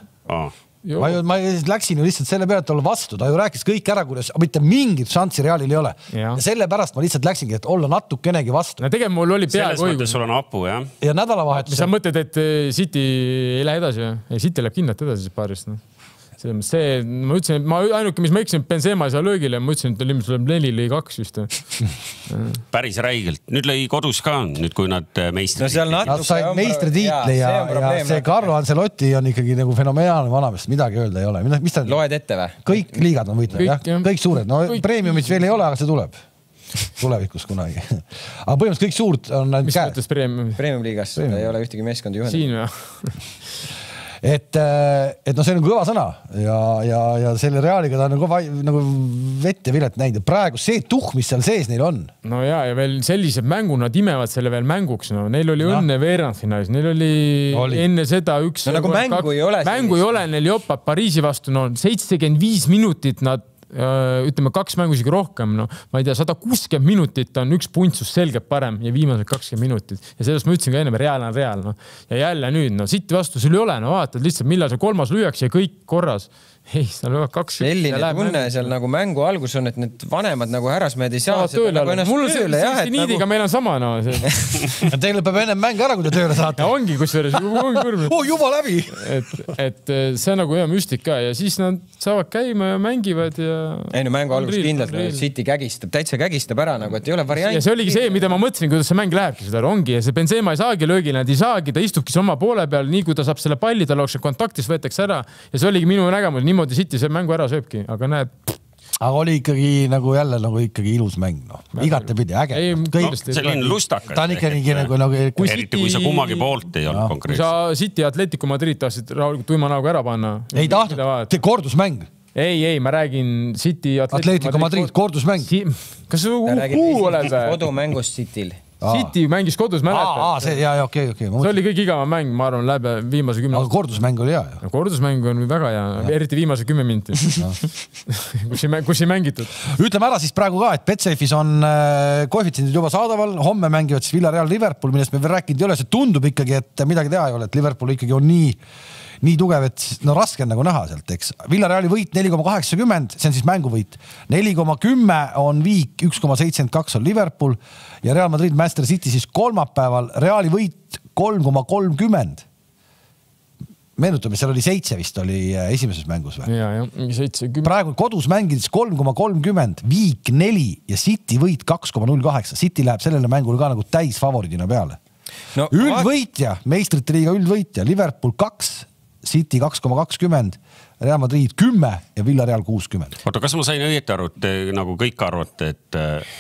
ma ju, ma läksin ju lihtsalt selle peale, et olla vastu, ta ju rääkis kõik ära, kuidas mitte mingit šanssi Realil ei ole. ja sellepärast ma lihtsalt läksingi, et olla natukenegi vastu. no tegelikult mul oli peaaegu õigus. sul on hapu jah. ja nädalavahetusel. sa mõtled, et eh, City ei lähe edasi või? ei, City läheb kindlalt edasi paarist noh selles mõttes see, ma ütlesin, et ma ainuke, mis ma eksisin, Benzema ei saa löögile, ma ütlesin, et ilmselt tuleb neli lõi kaks vist päris räigelt, nüüd lõi kodus ka, nüüd kui nad äh, meistritiitli no. Nad said meistritiitli ja, ja, see Carlo Ancelotti on ikkagi nagu fenomenaalne vanamees, midagi öelda ei ole, mis ta. loed ette või? kõik liigad on võitnud jah, kõik suured, no premiumit veel ei ole, aga see tuleb tulevikus kunagi. aga põhimõtteliselt kõik suurt on ainult käes. mis mõttes premium? Premium-liigas ei ole ühtegi meeskonda juhendatud. siin või et, äh, et noh, see on kõva sõna ja, ja, ja selle Realiga ta on kõva nagu vett ja vilet näinud ja praegu see tuhh, mis seal sees neil on. no ja, ja veel sellised mängud, nad imevad selle veel mänguks, no neil oli no. õnne veerandfinaalis, neil oli, oli enne seda üks. no nagu mängu kaks, ei ole. mängu ei ole neil jopab Pariisi vastu, no seitsekümmend viis minutit nad ütleme kaks mängu isegi rohkem, no ma ei tea, sada kuuskümmend minutit on üks puntsus selgelt parem ja viimased kakskümmend minutit ja sellest ma ütlesin ka ennem, Real on Real, noh. ja jälle nüüd, no City vastu sul ei ole, no vaatad lihtsalt, millal see kolmas lüüakse ja kõik korras ei, seal löövad kaks. selline tunne mängu. seal nagu mängu algus on, et need vanemad nagu härrasmehed ei saa seda nagu ennast mul tööle jah. niidiga nagu... meil on sama no. Teil peab ennem mäng ära, kui te tööle saate. ongi kusjuures, kurb. oh juba läbi. et, et eh, see on nagu hea müstika ja siis nad saavad käima ja mängivad ja. ei no mängu algus kindlalt, City kägistab, täitsa kägistab ära nagu, et ei ole varianti. ja see oligi see, mida ma mõtlesin, kuidas see mäng lähebki, seda ongi ja see Benzema ei saagi löögile, nad ei saagi, ta istubki oma poole peal, nii kui ta saab selle palli, tal oleks kontaktis, võetakse ära ja see oligi minu nägemus, niimoodi City see mängu ära sööbki, aga näed aga oli ikkagi nagu jälle nagu ikkagi ilus mäng, noh, igatepidi äge. No, selline lustakas. ta on ikkagi nagu, nagu. eriti kui sa kummagi poolt ei olnud konkreetselt. kui sa City Atletico Madrid tahtsid rahulikult tuima näoga ära panna. ei tahtnud, kordusmäng ei, ei, ma räägin City Atletico, Atletico Madrid, Madrid kordusmäng si. kas sa uhuu oled või? kodumängust Cityl City mängis kodus, mäletad? see ja, ja okei okei see oli kõige igavam mäng, ma arvan, läbi viimase kümne. aga kordusmäng oli hea ju. kordusmäng on väga hea, eriti viimase kümme minti kus ei, kus ei mängitud. ütleme ära siis praegu ka, et Betsafe'is on äh, koefitsiendid juba saadaval, homme mängivad siis Villarreal Liverpool, millest me veel rääkinud ei ole, see tundub ikkagi, et midagi teha ei ole, et Liverpool ikkagi on nii nii tugev, et no raske on nagu näha sealt, eks. Villareali võit neli koma kaheksakümmend, see on siis mänguvõit. neli koma kümme on viik, üks koma seitsekümmend kaks on Liverpool ja Real Madrid, Manchester City siis kolmapäeval. Reali võit kolm koma kolmkümmend meenutame, seal oli seitse vist oli äh, esimeses mängus või? ja, jah, seitse, kümme. praegu kodus mängides kolm koma kolmkümmend, viik neli ja City võit kaks koma null kaheksa. City läheb sellele mängule ka nagu täisfavoriidina peale no,. üldvõitja, meistrite liiga üldvõitja, Liverpool kaks City kaks koma kakskümmend, Real Madrid kümme ja Villareal kuuskümmend. oota, kas ma sain õieti aru, et te nagu kõik arvate, et,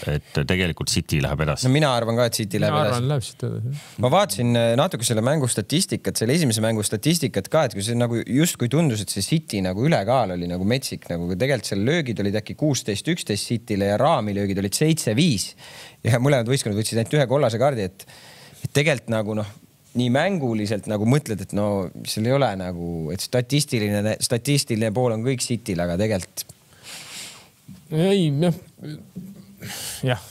et tegelikult City läheb edasi? no mina arvan ka, et City läheb mina edasi. Läheb City edasi. ma vaatasin eh, natuke selle mängu statistikat, selle esimese mängu statistikat ka, et kui see nagu justkui tundus, et see City nagu ülekaal oli nagu metsik nagu, tegelikult seal löögid olid äkki kuusteist, üksteist City'le ja raamilöögid olid seitse-viis ja mõlemad võistkonnad võtsid ainult ühe kollase kaardi, et et tegelikult nagu noh, nii mänguliselt nagu mõtled, et no seal ei ole nagu, et statistiline, statistiline pool on kõik Cityl, aga tegelikult. ei, noh, jah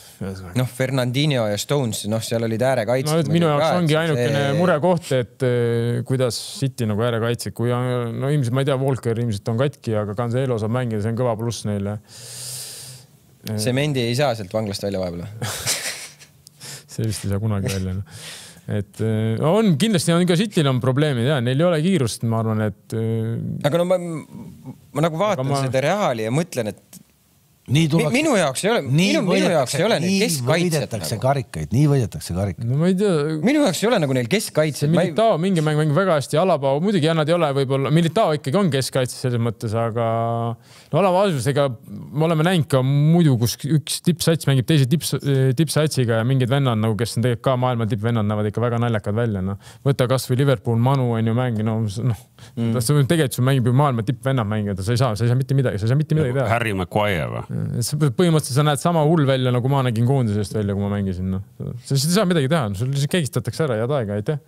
noh, Fernandinho ja Stones, noh, seal olid äärekaitsjad no,. minu jaoks ongi ainukene see... murekoht, et eh, kuidas City nagu äärekaitsjad, kui on, no ilmselt ma ei tea, Walker ilmselt on katki, aga Cancelo saab mängida, see on kõva pluss neile. Semendi ei saa sealt vanglast välja vahepeal see vist ei saa kunagi välja no et äh, on kindlasti on ka Cityl on probleemid ja neil ei ole kiirust, ma arvan, et. Äh, aga no ma, ma nagu vaatan ma... seda Reali ja mõtlen, et nii tullakse. minu jaoks ei ole, minu, minu jaoks ei ole neil keskkaitset. võidetakse nagu. karikaid, nii võidetakse karikaid. no ma ei tea. minu jaoks ei ole nagu neil keskkaitset. Militao ei... mingi mäng mängib väga hästi, Alaba muidugi jah, nad ei ole võib-olla, Militao ikkagi on keskkaitses selles mõttes, aga no Alaba asus, ega me oleme näinud ka muidu, kus üks tippsats mängib teise tips, tippsatsiga ja mingid vennad nagu, kes on tegelikult ka maailma tippvennad, näevad ikka väga naljakad välja, noh. võta kasvõi Liverpool, Manu on ju mäng, no noh mm., tegelikult sul mängib ju maailma tippvennad mängida, sa ei saa, sa ei saa mitte midagi, sa ei saa mitte midagi teha. Harry Maguire või? Põhimõtteliselt sa näed sama hull välja, nagu ma nägin koondisest välja, kui ma mängisin, noh. sa ei saa midagi teha, sul lihtsalt kegistatakse ära, head aega, aitäh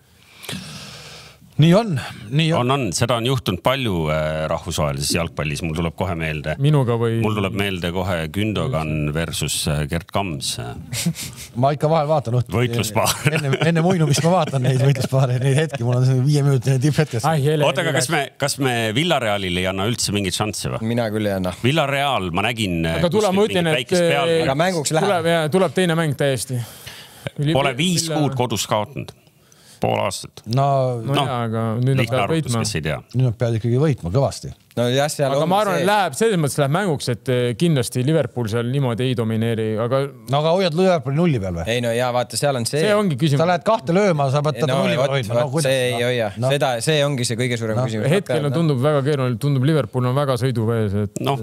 nii on, nii on. on, on, seda on juhtunud palju äh, rahvusvahelises jalgpallis, mul tuleb kohe meelde. minuga või? mul tuleb meelde kohe Gündogan versus äh, Gerd Kams ma ikka vahel vaatan õhtul. võitluspaar enne, enne muinumist ma vaatan neid võitluspaare, neid hetki, mul on see viieminutiline tipphetk. oota, aga kas me, kas me Villarealile ei anna üldse mingeid šansse või? mina küll ei anna. Villareal, ma nägin. Äh, aga tule, ma ütlen, et. aga mänguks läheb. tuleb, tuleb teine mäng täiesti. Pole viis kuud kodus kaotanud pool aastat. no, no, no jaa, aga nüüd nad peavad võitma. nüüd nad peavad ikkagi võitma kõvasti. nojah, seal aga ma arvan see..., läheb selles mõttes läheb mänguks, et eh, kindlasti Liverpool seal niimoodi ei domineeri, aga. no aga hoiad Liverpooli nulli peal või? ei no ja vaata, seal on see. see ongi küsimus. sa lähed kahte lööma, sa pead teda no, nulli peal hoidma no,. see ei hoia no., seda, see ongi see kõige suurem no. küsimus. hetkel no. tundub väga keeruline, tundub Liverpool on väga sõiduvees, et. noh,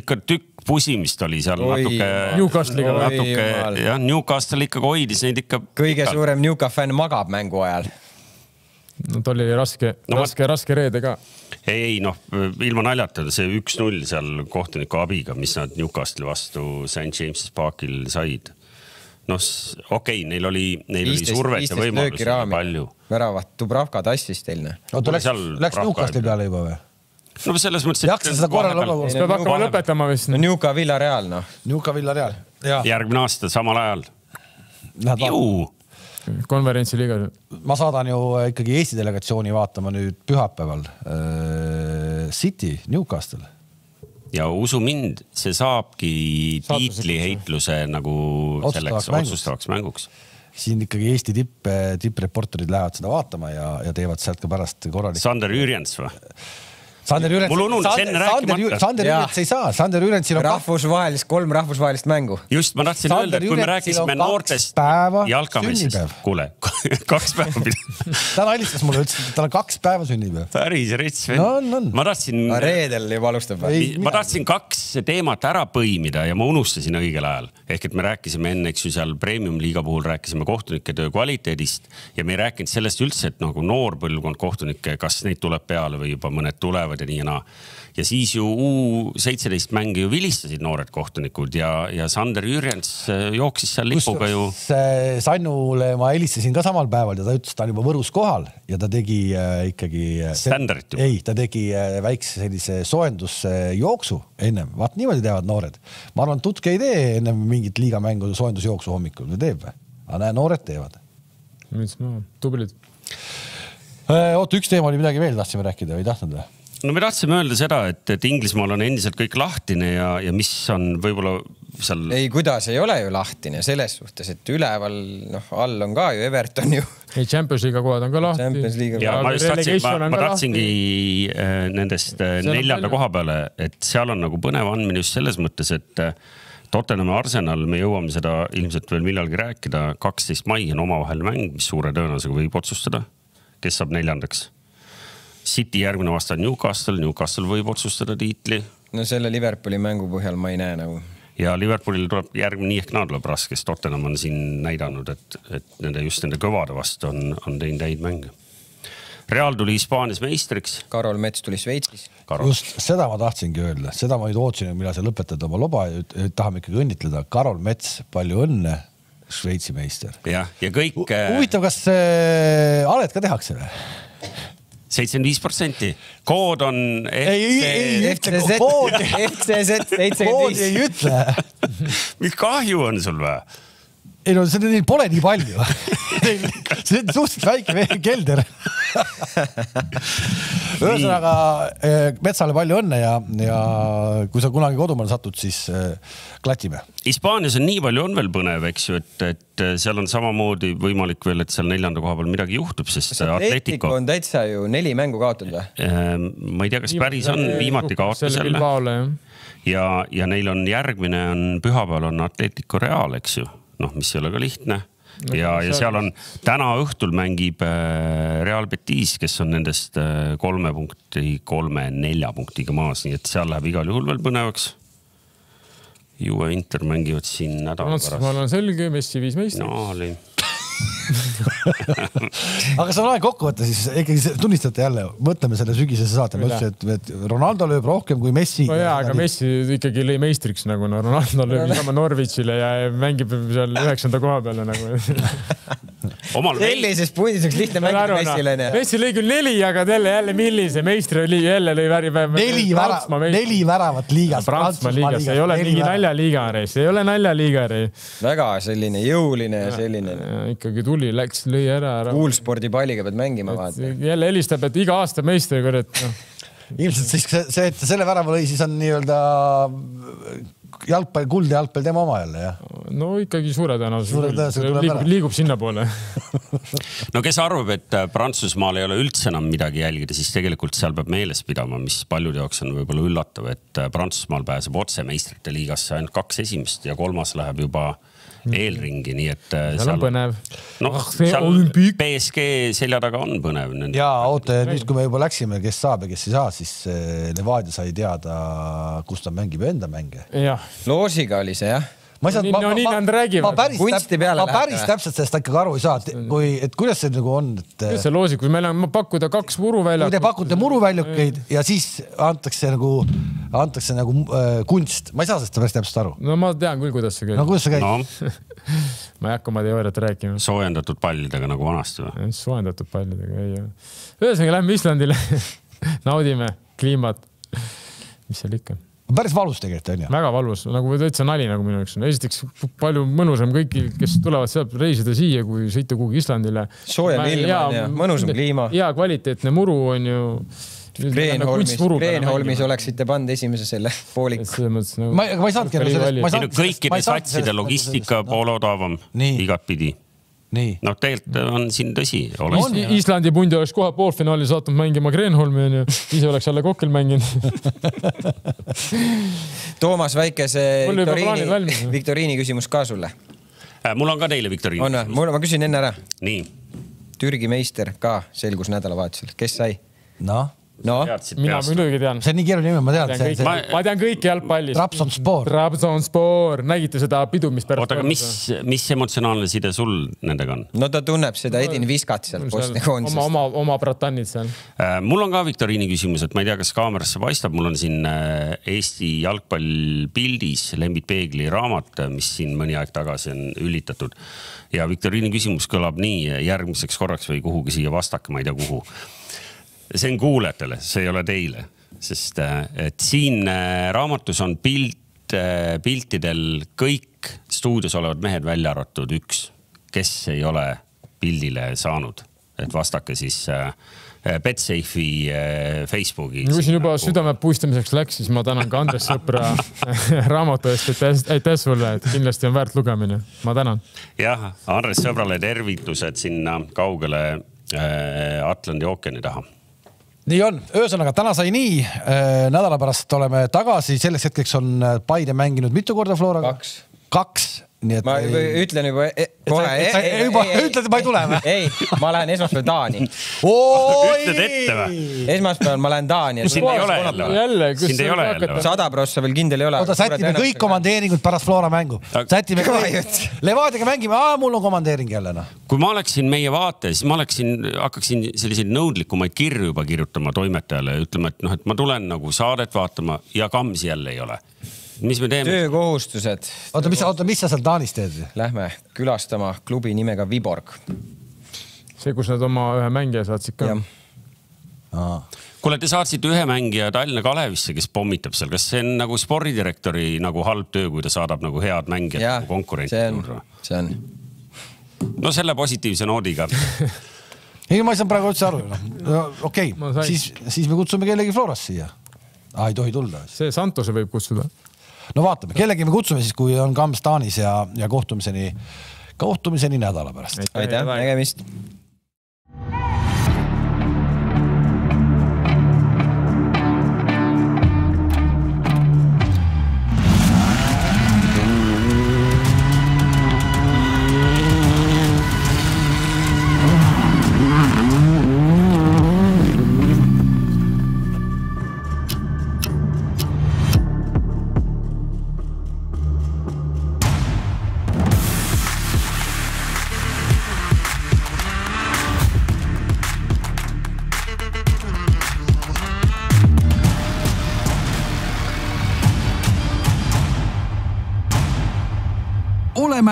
ikka tükk pusimist oli seal oi, natuke. Newcastle'iga natuke jah, Newcastle ikkagi hoidis neid ikka. kõige ikka. suurem Newca fänn magab mängu ajal no tal oli raske no,, raske, raske reede ka. ei, ei noh, ilma naljata, see üks-null seal kohtuniku abiga, mis nad Newcastle'i vastu St James's Parkil said. noh, okei okay,, neil oli, neil 15, oli survet ja võimalusi palju. väravat Dubravka tassis teil, noh. oota, läks, läks Newcastle'i peale juba või? No selles mõttes. jaksa seda korra siis peab hakkama lõpetama vist. no Newca Villareal, noh. Newca Villareal. järgmine aasta samal ajal. Lähed vaatama konverentsiliiga. ma saadan ju ikkagi Eesti delegatsiooni vaatama nüüd pühapäeval äh, City, Newcastle. ja usu mind, see saabki tiitliheitluse nagu selleks mänguks. otsustavaks mänguks siin ikkagi Eesti tipp, tippreporterid lähevad seda vaatama ja, ja teevad sealt ka pärast korralikult. Sander Jürjens või? Sander Jürents. mul unundas enne rääkimata. Sander Jürents ei saa, Sander Jürentsil on rahvusvahelist, kolm rahvusvahelist mängu. just, ma tahtsin öelda, et kui me rääkisime noortest jalkameestest, kuule, kaks päeva pidi ta nalistas mulle, ütles, et tal on kaks päeva sünnipäev. päris rets vend no,. No, no. ma tahtsin. reedel juba alustab või? ma tahtsin kaks teemat ära põimida ja ma unustasin õigel ajal. ehk et me rääkisime enne, eks ju, seal premium-liiga puhul rääkisime kohtunike töö kvaliteedist ja me ei rääkinud sellest üldse, et nagu noor põlvkond kohtunikke, kas neid tuleb peale või juba mõned tulevad tulevad ja nii ja naa. ja siis ju U seitseteist mänge ju vilistasid noored kohtunikud ja, ja Sander Jürjens äh, jooksis seal lipuga ju. Sannule ma helistasin ka samal päeval ja ta ütles, ta on juba Võrus kohal ja ta tegi äh, ikkagi. Äh, Standardit ju. ei, ta tegi väikse sellise soojendusjooksu ennem, vaat niimoodi teevad noored. ma arvan, et Tutke ei tee ennem mingit liigamängu soojendusjooksu hommikul või teeb või? aga näe, noored teevad. tublid oota, üks teema oli midagi veel, tahtsime rääkida või ei tahtnud või? No me tahtsime öelda seda, et, et Inglismaal on endiselt kõik lahtine ja, ja mis on võib-olla seal. ei, kuidas ei ole ju lahtine selles suhtes, et üleval noh, all on ka ju Everton ju. ei, Champions liiga kohad on ka lahti. ja ma just tahtsin, ma, ma tahtsingi äh, nendest äh, neljanda koha peale, et seal on nagu põnev andmine just selles mõttes, et äh, Tottenham ja Arsenal, me jõuame seda ilmselt veel millalgi rääkida, kaksteist mai on omavaheline mäng, mis suure tõenäosusega võib otsustada, kes saab neljandaks City järgmine vastu on Newcastle, Newcastle võib otsustada tiitli. no selle Liverpooli mängu põhjal ma ei näe nagu. ja Liverpoolil tuleb järgmine nii ehk naa tuleb raske, sest Tottenham on siin näidanud, et, et nende just nende kõvade vastu on, on teinud häid mänge. Real tuli Hispaanias meistriks. Karol Mets tuli Šveitsis. just seda ma tahtsingi öelda, seda ma nüüd ootasin, millal sa lõpetad oma loba tahame ikkagi õnnitleda. Karol Mets, palju õnne, Šveitsi meister. jah, ja kõik. huvitav, kas äh, alet ka tehakse või? Seitsekümmend viis protsenti. kood on. ei, ei, ei ütle koodi. FCZ seitsekümmend viis. koodi ei ütle. mis kahju on sul või? Ei no seda neil pole nii palju see on suhteliselt väike kelder ühesõnaga eh, Metsale palju õnne ja, ja kui sa kunagi kodumaale satud, siis eh, klatime. Hispaanias on nii palju, on veel põnev, eks ju, et, et seal on samamoodi võimalik veel, et seal neljanda koha peal midagi juhtub, sest Atletico. on täitsa ju neli mängu kaotanud või? Ehm, ma ei tea, kas päris on, viimati kaotas jälle. ja, ja neil on järgmine on pühapäeval on Atletico Real, eks ju noh, mis ei ole ka lihtne ja, ja seal on täna õhtul mängib äh, Real Betis, kes on nendest äh, kolme punkti, kolme-nelja punktiga maas, nii et seal läheb igal juhul veel põnevaks. Juve Inter mängivad siin nädala pärast. Prantsusmaal on selge, Messi viis meistriks no,. aga sa loe kokkuvõtte siis. Ikkagi tunnistate jälle, mõtleme selle sügisese saate, ma ütlesin, et, et Ronaldo lööb rohkem kui Messi. no jaa, aga Messi ikkagi lõi meistriks nagu no Ronaldo lööb niisama Norwichile ja mängib seal üheksanda koha peale nagu sellises pundis oleks lihtne mängida Messile onju. Messi lõi küll neli, aga jälle, jälle millise meistri oli, jälle lõi väripäev. neli väravat, neli väravat liigas. Prantsusmaa liigas, ei ole mingi naljaliiga, see ei ole naljaliiga. väga selline jõuline ja selline. ikkagi tuli, läks, lõi ära, ära. kuulspordipalliga pead mängima vaata. jälle helistab, et iga aasta meister, kurat noh ilmselt siis see, et ta selle värava lõi, siis on nii-öelda jalgpall, kuldne jalgpall tema oma jälle, jah? no ikkagi suure tõenäosusega liigub, liigub sinnapoole no kes arvab, et äh, Prantsusmaal ei ole üldse enam midagi jälgida, siis tegelikult seal peab meeles pidama, mis paljude jaoks on võib-olla üllatav, et äh, Prantsusmaal pääseb otse meistrite liigasse ainult kaks esimest ja kolmas läheb juba Mm. Eelringi, nii et. Äh, seal on põnev. noh, ah, seal BSG selja taga on põnev. ja oota, nüüd kui me juba läksime, kes saab ja kes ei saa, siis äh, Levadia sai teada, kus ta mängib enda mänge. loosiga oli see jah ma ei saa, ma, no, ma, ma, ma päris, ma päris täpselt sellest ikka aru ei saa, et kui, et kuidas see nagu on, et. kuidas see loosik, kui meil on pakkuda kaks muruväljakut. kui te pakute muruväljakuid ja siis antakse nagu, antakse nagu äh, kunst, ma ei saa sellest päris täpselt aru. no ma tean küll, kuidas see käib. no kuidas see käib no. ma ei hakka oma teooriat rääkima. soojendatud pallidega nagu vanasti või? soojendatud pallidega, ei. ühesõnaga lähme Islandile naudime kliimat. mis seal ikka päris valus tegelikult onju. väga valus, nagu täitsa nali nagu minu jaoks on. esiteks palju mõnusam kõigil, kes tulevad sealt reisida siia, kui sõita kuhugi Islandile. soojem ilm on ja mõnusam kliima. hea kvaliteetne muru on ju. Kreenholmis, Kreenholmis oleksite pannud esimese selle pooliku. Nagu, ma, ma ei saanudki aru sellest. kõikide satside logistika poole odavam igatpidi noh, tegelikult on siin tõsi Is. Islandi pundi oleks kohe poolfinaali saatnud mängima Kreenholmi onju, ise oleks jälle Kokil mänginud Toomas, väikese viktoriini, viktoriini küsimus ka sulle. Äh, mul on ka teile viktoriin. on või? mul, ma küsin enne ära. nii. Türgi meister ka selgus nädalavahetusel, kes sai? noh no mina muidugi tean. see on nii keeruline nimi, ma tean. See, see... Ma, ma tean kõiki jalgpallis. Trabzonspor. Trabzonspor, nägite seda pidu, mis pärast. oota, aga mis, mis emotsionaalne side sul nendega on? no ta tunneb seda Edin Viskat sealt Bosnia koondisest. oma, oma, oma bratannid seal äh,. mul on ka viktoriini küsimus, et ma ei tea, kas kaamerasse paistab, mul on siin äh, Eesti jalgpall pildis Lembit Peegli raamat, mis siin mõni aeg tagasi on ülitatud. ja viktoriini küsimus kõlab nii järgmiseks korraks või kuhugi siia vastake, ma ei tea, kuhu see on kuulajatele, see ei ole teile, sest äh, et siin äh, raamatus on pilt, äh, piltidel kõik stuudios olevad mehed välja arvatud üks, kes ei ole pildile saanud, et vastake siis Betsafe'i Facebooki. kui siin juba südame puistamiseks läks, siis ma tänan ka Andres Sõpra raamatu eest, et aitäh sulle, et kindlasti on väärt lugemine, ma tänan. jah, Andres Sõbrale tervitused sinna kaugele Atlandi ookeani taha nii on, ühesõnaga täna sai nii. Äh, nädala pärast oleme tagasi, selleks hetkeks on äh, Paide mänginud mitu korda Floraga? kaks. kaks nii et. ma ei... ütlen juba e kohe. juba ütled, ma ei tule või? ei, ma lähen esmaspäeval Taani. ütled ette või? esmaspäeval ma lähen Taani. sind ei ole jälle või? jälle, sind ei ole jälle või? sada prossa veel kindel ei ole. oota, sätime kõik komandeeringud pärast Flora mängu. sätime kõik. Levadiaga mängime, mul on komandeering jälle noh. kui ma oleksin meie vaates, ma oleksin, hakkaksin selliseid nõudlikumaid kirju juba kirjutama toimetajale ja ütlema, et noh, et ma tulen nagu saadet vaatama ja Kamsi jälle ei ole mis me teeme? töökohustused. oota, mis, oota, mis sa seal Taanis teed? Lähme külastama klubi nimega Viborg. see, kus nad oma ühe mängija saatsid ka? kuule, te saatsite ühe mängija Tallinna Kalevisse, kes pommitab seal, kas see on nagu spordidirektori nagu halb töö, kui ta saadab nagu head mängijat nagu konkurenti juurde? see on. no selle positiivse noodiga ei, ma ei saanud praegu üldse aru no,. okei siis, siis me kutsume kellegi Florast siia ah,. ei tohi tulla. see Santose võib kutsuda no vaatame, kellegi me kutsume siis, kui on Kams Taanis ja, ja kohtumiseni, kohtumiseni nädala pärast. aitäh, nägemist.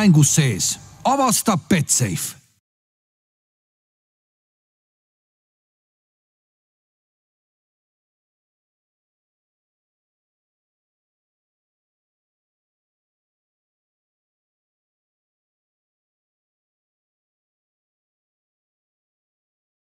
Mängus sees, avasta Betsafe